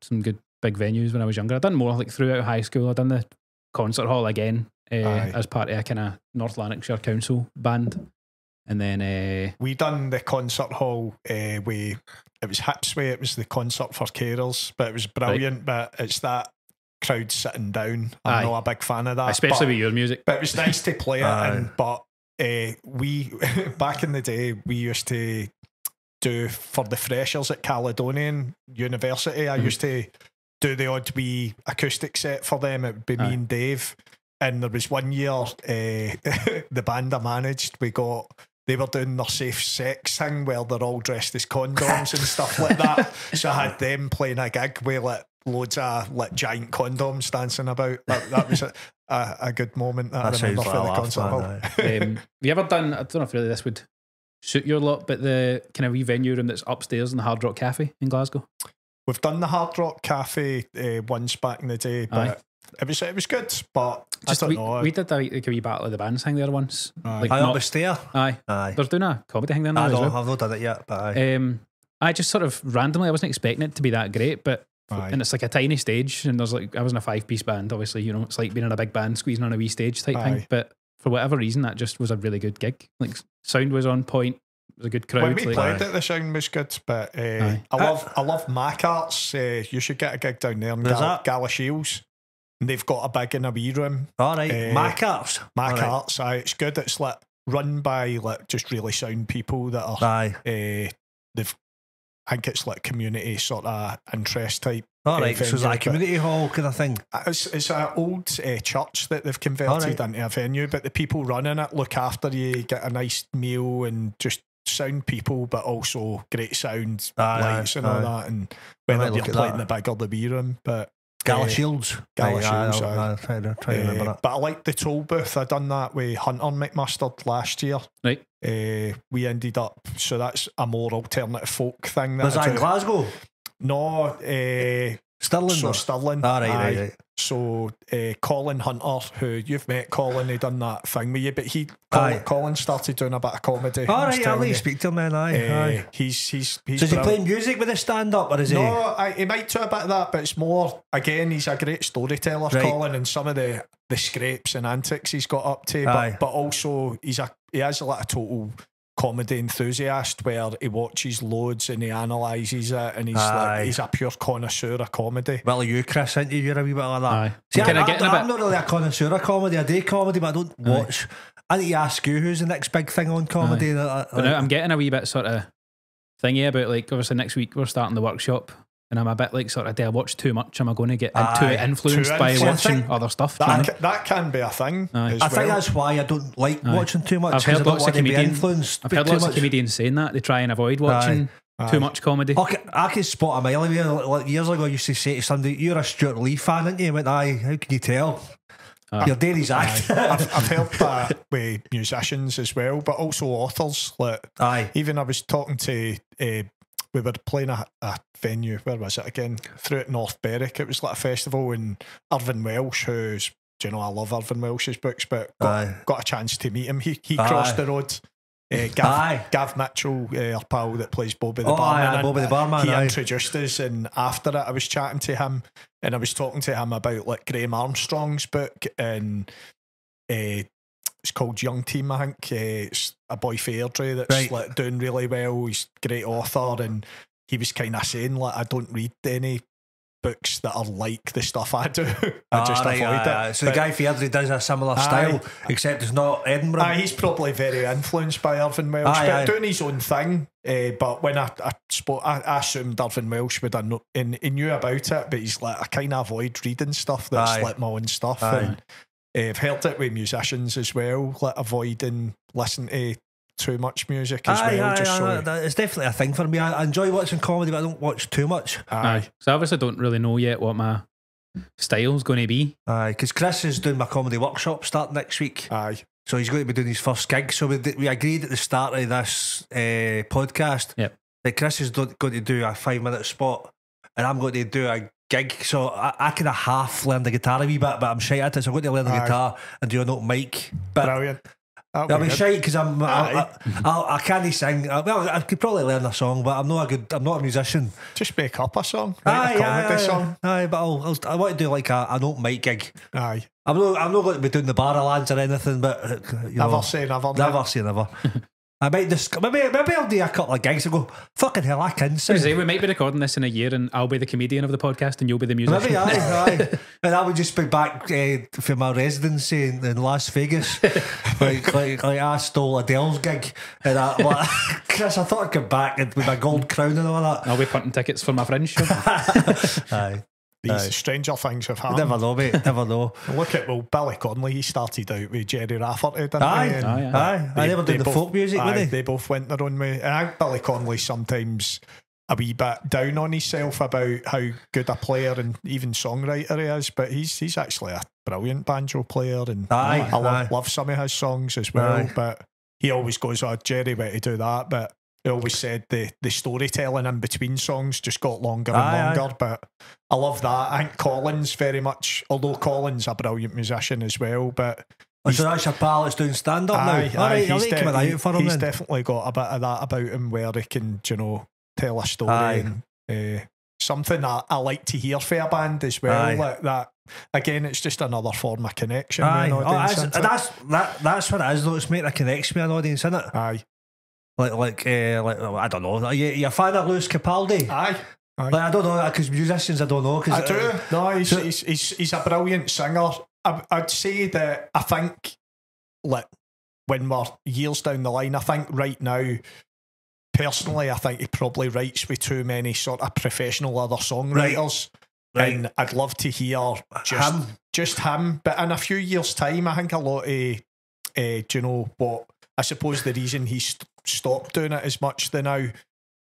some good big venues when I was younger. I done more like throughout high school. I done the concert hall again uh, as part of a kind of North Lanarkshire Council band, and then uh, We done the concert hall uh, with it was Hipsway. It was the concert for Carols, but it was brilliant. But it's that crowd sitting down. I'm Aye. not a big fan of that. especially but, with your music. but it was nice to play it. And, but uh, we back in the day we used to do for the freshers at Caledonian University. I Mhm. used to do the odd wee acoustic set for them. It would be Aye. me and Dave. And there was one year, uh, the band I managed, we got they were doing their safe sex thing where they're all dressed as condoms and stuff like that. So I had them playing a gig with like loads of like giant condoms dancing about. That, that was a, a, a good moment that, That I remember for like the concert hall. Um, have you ever done? I don't know if really this would suit your lot, but the kind of wee venue room that's upstairs in the Hard Rock Cafe in Glasgow. We've done the Hard Rock Cafe uh, once back in the day, but Aye. It was it was good. But Just I don't we, know. we did a, wee- like a wee battle of the bands thing there once. Aye. Like Aye, not- up the stair. aye, Aye. they're doing a comedy thing there now I as know, well. I've not done it yet, but aye. Um, I just sort of randomly, I wasn't expecting it to be that great, but Aye. and it's like a tiny stage, and there's like I was in a five piece band. Obviously, you know, it's like being in a big band squeezing on a wee stage type Aye. thing. But for whatever reason, that just was a really good gig. Like sound was on point. It was a good crowd. when we like- played it, the sound was good. But uh, I love I love Mac Arts. Uh, you should get a gig down there in Where's Gal- Galashiels. They've got a big in a wee room. All right. eh, Mac Arts. Mac All right. Arts. Aye, it's good. It's like run by like just really sound people that are. Aye. Uh, they've. I think it's like community sort of interest type. All right. So it's like a community hall kind of thing. It's, it's an old uh, church that they've converted Alright. into a venue, but the people running it look after you, get a nice meal and just sound people, but also great sound, Aye, lights aye, and all that. And whether you're playing that. the big or the wee room, but Gala eh, Shields. Gala Aye, Shields, I'll- aye. I'll try to, remember uh, that. but I like the Tolbooth. I done that with Hunter McMustard last year. Right. Uh, we ended up, so that's a more alternative folk thing. That Was I that in. Glasgow? No, uh, Stirling? so or- Stirling. All right, right, right. So uh, Colin Hunter, who you've met Colin, he done that thing with you, but he Colin. Colin started doing a bit of comedy. All right, I'll you speak to him then. Aye, Eh, aye. he's he's he's So is he playing music with his stand up or is No, he? I, he might do a bit of that, but it's more again. He's a great storyteller, Right. Colin, and some of the the scrapes and antics he's got up to. Aye. But but also he's a he has a lot of total comedy enthusiast where he watches loads and he analyses it, and he's Aye. like he's a pure connoisseur of comedy. Well, you, Chris, ain't you? You're a wee bit like that. Aye. See, Can I, I get in a am bit- not really a connoisseur of comedy. I do comedy, but I don't watch. I need to ask you who's the next big thing on comedy. that I- But now I'm getting a wee bit sort of thingy about like obviously next week we're starting the workshop And I'm a bit like sort of, do I watch too much? Am I going to get Aye, too influenced too by influenced. watching Think other stuff? do you know? That, ca- that can be a thing. Aye. as I think that's why I don't like Aye. watching too much. I've heard I don't lots of want to be comedians. I've heard too lots of much. comedians saying that they try and avoid watching Aye. too much comedy. I can, I can spot a mile away. Like, like years ago, I used to say to somebody, "You're a Stewart Lee fan, aren't you?" I went, "Aye." How can you tell? Aye. You're Dairy's act. I've, I've heard that with musicians as well, but also authors. Like Aye. even I was talking to, uh, we were playing a, a venue. Where was it again? Through at North Berwick. It was like a festival, and Irvine Welsh, who's do you know I love Irvine Welsh's books, but got, got a chance to meet him. He he Aye. crossed the road. Uh, Gav, Aye. Gav Mitchell, uh, our pal that plays Bobby the Oh, Barman. aye, Bobby the Barman, He aye. introduced us, and after it, I was chatting to him, and I was talking to him about like Graeme Armstrong's book, and uh, it's called Young Team. I think uh, it's a boy Airdrie that's Right. like doing really well. He's a great author, and he was kind of saying like I don't read any books that are like the stuff I do. I just Ah, right, avoid aye, aye. it. So the But- guy Fairdry does a similar Aye. style, except it's not Edinburgh. Aye, he's probably very influenced by Irvine Welsh, Aye, but aye. doing his own thing. Uh, but when I, I spoke, I, I assumed Irvine Welsh would have know, and he knew about it, but he's like, I kind of avoid reading stuff that's Aye. like my own stuff. Aye. And I've helped it with musicians as well, like avoiding listening to too much music as Aye, well. aye, just aye, so, that- it's definitely a thing for me. I, I enjoy watching comedy, but I don't watch too much. aye. So I obviously don't really know yet what my style's going to be. Aye, because Chris is doing my comedy workshop starting next week, Aye. so he's going to be doing his first gig. So we, we agreed at the start of this uh, podcast Yep. that Chris is going to do a five minute spot, and I'm going to do a gig. So I, I kind of half learned the guitar a wee bit, but I'm shy at it. So I'm going to learn the Aye. guitar and do an open mic. But Brilliant. That'll I'll be good. shy because I'm I, I, I, I can't sing. Uh, Well, I could probably learn a song, but I'm not a good. I'm not a musician. Just make up a song. Write a comedy aye, song. aye, but I'll, I'll, I want to do like a, an open mic gig. Aye. I'm not. I'm not going to be doing the Barrowlands or anything, but uh, you Never know, say never. never say never. I might just maybe maybe I'll do a couple of gigs and go fucking hell I can sing. say, we might be recording this in a year and I'll be the comedian of the podcast and you'll be the musician. Maybe aye, aye. and I would just be back uh, for my residency in, in Las Vegas. like, like, like I stole Adele's gig, and I, like, Chris, I thought I'd come back and- with my gold crown and all that. I'll be punting tickets for my friend's show. Aye, These Aye. stranger things have happened. never know, mate. Never know. Look at well, Billy Connolly. He started out with Gerry Rafferty, didn't Aye, he? And Aye, aye. I never did the both- folk music, aye, they? They both went their own way. And I Billy Connolly sometimes a wee bit down on himself about how good a player and even songwriter he is, but he's he's actually a brilliant banjo player, and Aye, I love, aye. love some of his songs as well. Aye. But he always goes, "Oh, Gerry, went to do that," but. He always said the, the storytelling in between songs just got longer and Aye, aye. longer, but I love that. I think Collins very much, although Collins a brilliant musician as well, but Oh, so that's your pal that's doing stand up now. Aye, All aye, right, he's, de- an eye he- out for him he's then. definitely got a bit of that about him where he can, you know, tell a story Aye. and uh, something that I like to hear for a band as well. Aye. Like that. Again, it's just another form of connection. Aye, with an oh, that's, that's that, that's what it is though. It's making a connection with an audience, isn't it? aye, Like like uh, like oh, I don't know. Are you, you a fan of Lewis Capaldi? aye. aye. Like I don't know because musicians I don't know. Cause, I do. uh, No, he's, so- he's, he's, he's a brilliant singer. I, I'd say that I think, like, when we're years down the line, I think right now, personally, I think he probably writes with too many sort of professional other songwriters. Right. And I'd love to hear just Him. just him. But in a few years' time, I think a lot of, uh, do you know what? I suppose the reason he's stopped doing it as much the now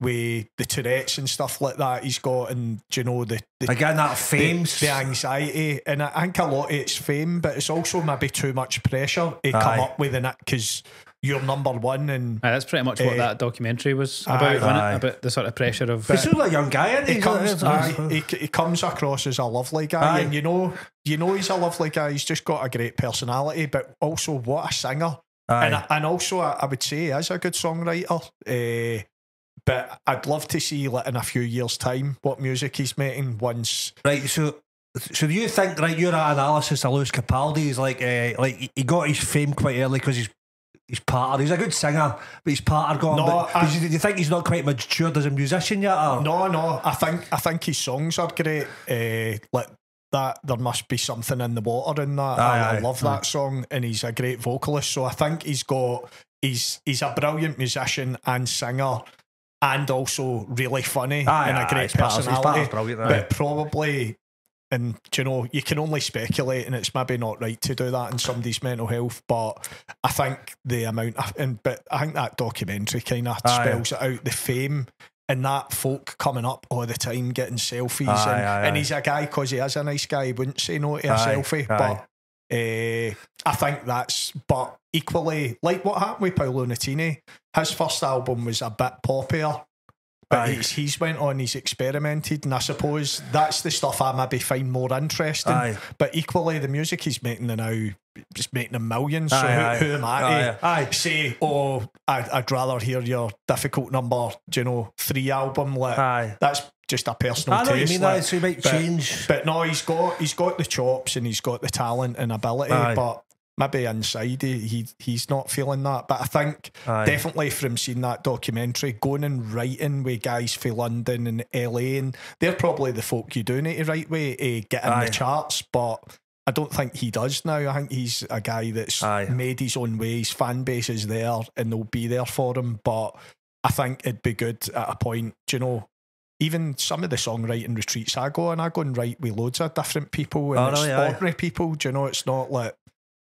with the Tourette's and stuff like that he's got, and you know the the, Again, that the, the anxiety, and I think a lot of it's fame, but it's also maybe too much pressure to come up with in it because you're number one and. Aye, that's pretty much what Eh, that documentary was about, wasn't Aye. it? About the sort of pressure of. He's still a young guy, isn't he? He comes, he, he comes across as a lovely guy, Aye. and you know, you know, he's a lovely guy. He's just got a great personality, but also what a singer. And, and also, I, I would say he is a good songwriter. Uh, but I'd love to see, like, in a few years' time, what music he's making once. Right, so so do you think right your analysis of Lewis Capaldi is like uh, like he- got his fame quite early because he's he's partner. He's a good singer, but he's got him. No, but, I- do you think he's not quite matured as a musician yet? Or? No, no, I think I think his songs are great. Uh, like that, there must be something in the water in that. Aye, I, I aye, love that hmm. song, and he's a great vocalist. So I think he's got he's he's a brilliant musician and singer. and also really funny Aye, and a great his part- his part personality. aye. but probably, and you know, you can only speculate, and it's maybe not right to do that in somebody's mental health. But I think the amount, of, and but I think that documentary kind of Aye. spells it out. The fame. And that folk coming up all the time getting selfies, Aye, and, aye, and he's a guy because he is a nice guy. He wouldn't say no to a selfie, but uh, I think that's, but equally, like what happened with Paolo Nutini, his first album was a bit poppier, but he's, he's went on, he's experimented, and I suppose that's the stuff I maybe find more interesting. Aye. But equally, the music he's making now, just making them millions. So Aye, who, who am I to Aye, say, oh, I'd, I'd rather hear your difficult number, you know, three album? Like, Aye. that's just a personal I know what you taste. mean. like. That so he might but- change. But no, he's got he's got the chops and he's got the talent and ability, but maybe inside he, he he's not feeling that. But I think Aye. definitely from seeing that documentary, going and writing with guys from London and LA, and they're probably the folk you do need to write with to get in Aye. the charts. But I don't think he does now. I think he's a guy that's Aye. made his own way. His fan base is there and they'll be there for him. But I think it'd be good at a point, do you know, even some of the songwriting retreats I go and I go and write with loads of different people and Oh, it's really? Ordinary people. Do you know, it's not like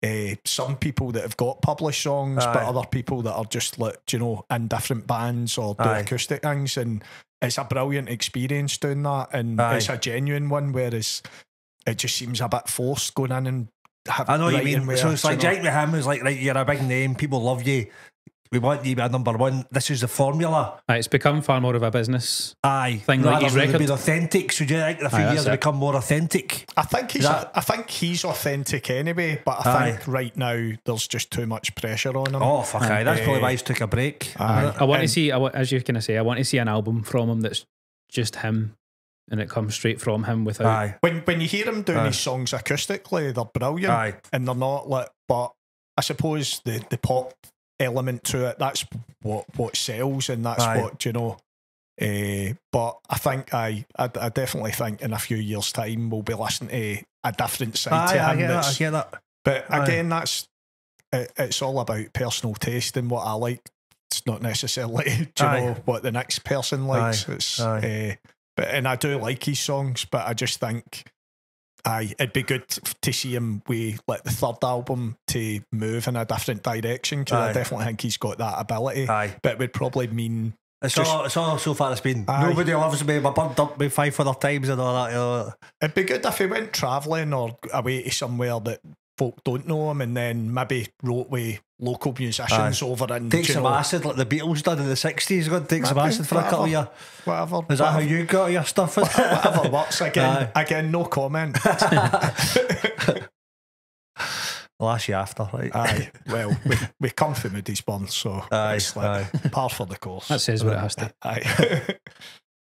uh, some people that have got published songs, but other people that are just like, you know, in different bands or do Aye. acoustic things. And it's a brilliant experience doing that. And Aye. it's a genuine one, whereas it just seems a bit forced going in and have I know what you mean. with So it's like? Jake with him was like, right, you're a big name, people love you. We want you to be a number one. This is the formula. Aye, it's become far more of a business. Aye. Thing like Rather his than record. being authentic. So do you think in a few Aye, years that's it'll become more authentic? I think he's That- I think he's authentic anyway, but I Aye. think right now there's just too much pressure on him. Oh, fuck aye. That's probably why he's took a break. aye. I want to see, I wa- as you're going to say, I want to see an album from him that's just him and it comes straight from him without. Aye. When when you hear him doing Aye. his songs acoustically, they're brilliant, Aye. and they're not like. But I suppose the the pop element to it that's what what sells, and that's Aye. what you know. Uh, but I think I, I I definitely think in a few years' time we'll be listening to a different side Aye, to I him. get that. I get that. But Aye. again, that's it, it's all about personal taste and what I like. It's not necessarily you know what the next person likes. It's Aye. uh, but and I do like his songs, but I just think. Aye, it'd be good to see him with like the third album to move in a different direction because I definitely think he's got that ability. Aye. But it would probably mean It's Just- all, it's all so far it's been. Aye. Nobody loves me. My burned up me five other times and all that. You know. it'd be good if he went travelling or away to somewhere that folk don't know him and then maybe wrote with local musicians over and Take some know, acid like the Beatles did in the 60s. Go and take some acid for a couple of years. whatever. Is that how you got your stuff? whatever works. Again, Aye. again, no comment. Last year after, right? Aye. Well, we, we come from Moodiesburn, so Aye, it's like par for the course. That says what it has to. Aye.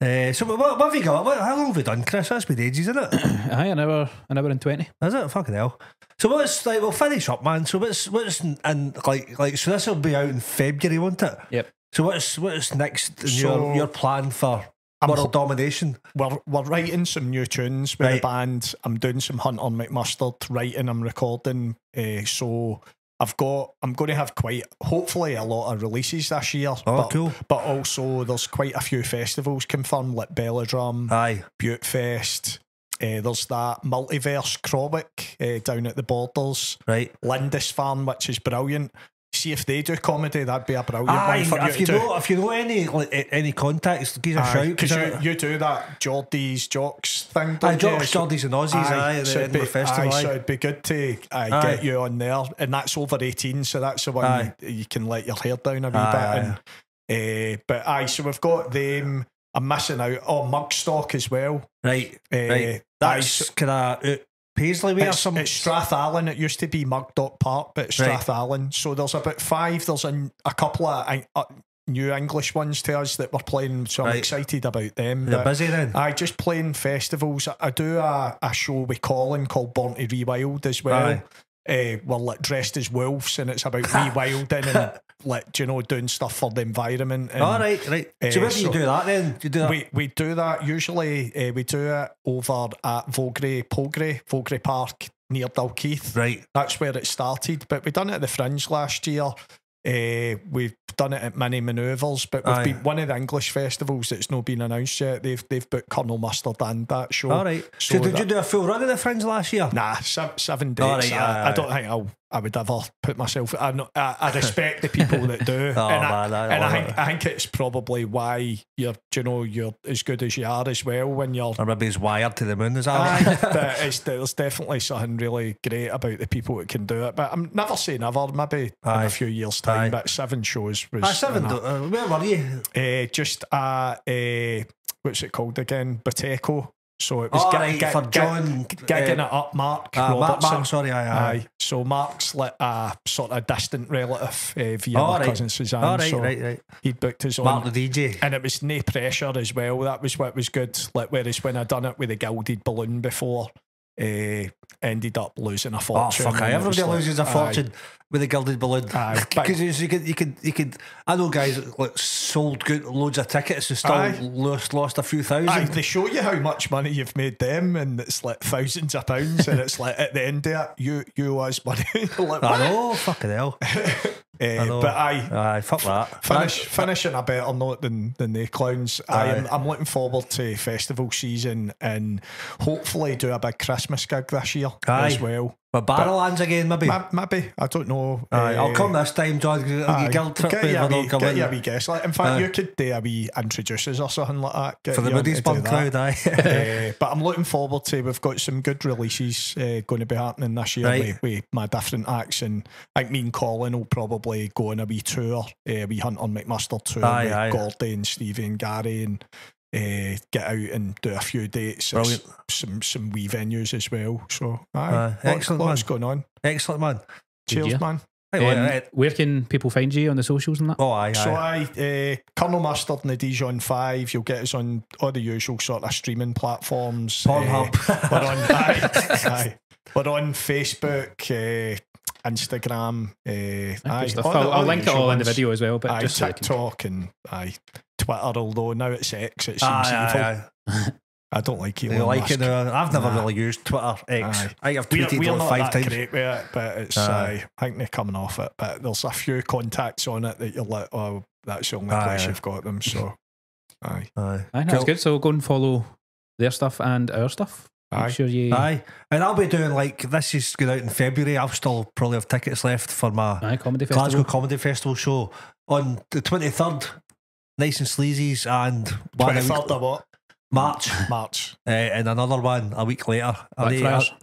Uh, so what, what have you got? What, how long have we done, Chris? That's been ages, isn't it? Aye, an hour, an hour and 20. Is it? Fucking hell. So what's like? We'll finish up, man. So what's what's and like like so this will be out in February, won't it? Yep. So what's what's next in So- your your plan for I'm world ho- domination? we're, we're writing some new tunes with Right. the band. I'm doing some Hunter McMustard, writing, I'm recording. Uh, so I've got, I'm going to have quite, hopefully, a lot of releases this year. Oh, but, cool. But also, there's quite a few festivals confirmed, like Belladrum, Aye. Bute Fest. Uh, there's that Multiverse Crowick uh, down at the borders. Right. Lindisfarne, which is brilliant. See if they do comedy, that'd be a brilliant Aye. one for you If to you know if you know any like, any contacts, give us a shout. Because you, you do that Geordies Jocks thing, Aye, you? Jocks, Geordies and Aussies, aye, the so it'd be, Festival, aye, aye. so it'd be good to aye, Aye. get you on there, and that's over eighteen, so that's the one Aye. you, you can let your hair down a wee Aye, bit. And, uh, but aye, so we've got them. I'm missing out. Oh, Mugstock as well. right. Uh, Right. aye, That's kind of uh, Paisley or it's, something. it's Strathallan. It used to be Mugdock Park, but it's Right. Strathallan. So there's about five. There's a, a couple of uh, new English ones to us that we're playing. So I'm Right. excited about them. They're but- busy then. I just playing festivals. I do a, a show with Colin called Born to Rewild as well. Aye. Uh, we're like dressed as wolves and it's about rewilding and like you know doing stuff for the environment. And All right, right. uh, so where do you do that then? Do you do that? We we do that usually. Uh, we do it over at Vogrie Pogre Vogrie Park near Dalkeith. right. That's where it started. But we done it at the Fringe last year. Uh, we've done it at many manoeuvres, but we've Aye. been one of the English festivals that's not been announced yet. They've they've booked Colonel Mustard and that show. All right. So So, did you do a full run of the Fringe last year? Nah, seven, seven dates. All right, I, aye, I don't think I'll, I would ever put myself. I, I, I respect the people that do, Oh, and, I, man, I and I think. I think it's probably why you're, you know, you're as good as you are as well when you're. Or maybe he's wired to the moon, is that Aye, but it's, there's definitely something really great about the people that can do it. But I'm never say never. Maybe in Aye. a few years' time. Aye. But seven shows was Ah, seven. Uh, where were you? Uh, just uh, uh, what's it called again? Bateco. So it was Oh, right, for John. gigging uh, it up, Mark uh, Mark, Mark, sorry, aye, aye. Aye. So Mark's like a sort of distant relative uh, via All my right. cousin Suzanne. All right, so right, right. he'd booked his own. Mark the DJ. and it was no pressure as well. That was what was good. Like whereas when I'd done it with a gilded balloon before, uh, ended up losing a fortune. Oh fuck! aye, and it was Everybody like- loses a aye. fortune with a gilded balloon. Because you could, you could, you could. I know guys that, like sold good loads of tickets and still Aye. lost lost a few Aye, thousand. they show you how much money you've made them, and it's like thousands of pounds, and it's like at the end of it, you you owe us money. Like, I know, fucking hell. Eh, know. but I Aye, fuck that. finish finish on a better note than than the clowns. I am I'm looking forward to festival season and hopefully do a big Christmas gig this year Aye. as well. But Barrowlands again, maybe. Ma- Maybe I don't know. Aye, I'll eh, come this time, John. I'll guilt trip get you a wee, get you a wee guess. Like, in fact, Aye. you could do a wee introduces or something like that. Get for the Moody's do crowd, aye. Eh, but I'm looking forward to. We've got some good releases uh, going to be happening this year Right. with, with my different acts, and I think me and Colin will probably go on a wee tour, uh, wee Hunter McMustard tour Aye, with aye. Gordy and Stevie and Gary, and uh, get out and do a few dates, Brilliant. s- some some wee venues as well. So aye, Aye, lots, excellent, lots man. going on. Excellent, man. Cheers, year. man. Um. Where can people find you on the socials and that? Oh, aye, So aye. I, uh, Colonel Mustard and the Dijon Five. You'll get us on all the usual sort of streaming platforms. Pornhub. Uh, we're on, aye, aye. We're on Facebook, uh, Instagram. Uh, Aye, aye, good stuff. all the- I'll, I'll link it all in the video as well, but Aye, just so they can- TikTok and I Twitter. Although now it's X, it seems Aye, evil. aye, aye. I don't like Elon You like Musk. it? Uh, I've never Nah. really used Twitter X. Aye. I think I've We're, tweeted we're like not five that times. great with it, but it's Aye. aye, I think they're coming off it. But there's a few contacts on it that you're like, oh, that's the only Aye, place aye. you've got them. So, aye, Aye. Aye, that's Cool. good. So go and follow their stuff and our stuff. Make Aye. sure you. Aye. And I'll be doing like this is going out in February. I'll still probably have tickets left for my Aye, comedy festival. Glasgow Comedy Festival show on the 23rd. Nice and sleazy's and one twenty a third week, of what March March. uh, and another one a week later. Are they- Blackfriars. are-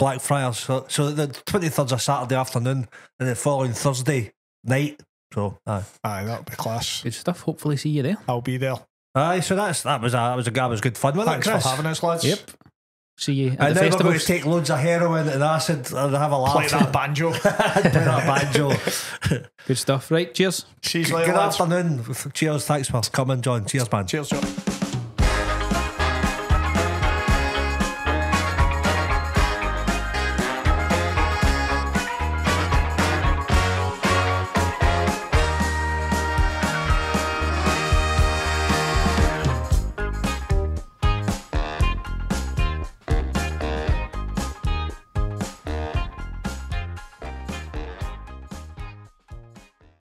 Blackfriars. So, so the 23rd's a Saturday afternoon and the following Thursday night. So, aye. Aye, that'll be class. Good stuff. Hopefully, see you there. I'll be there. Aye, so that's that was a, that was a that was good fun, wasn't Thanks it, Chris? for having us, lads. Yep. See you at And the then we're going to take loads of heroin and acid and have a laugh. Play that banjo. Play that banjo. Good stuff. Right. Cheers. See you Good later, lads. afternoon. Cheers. Thanks for coming, John. Cheers, man. Cheers, John.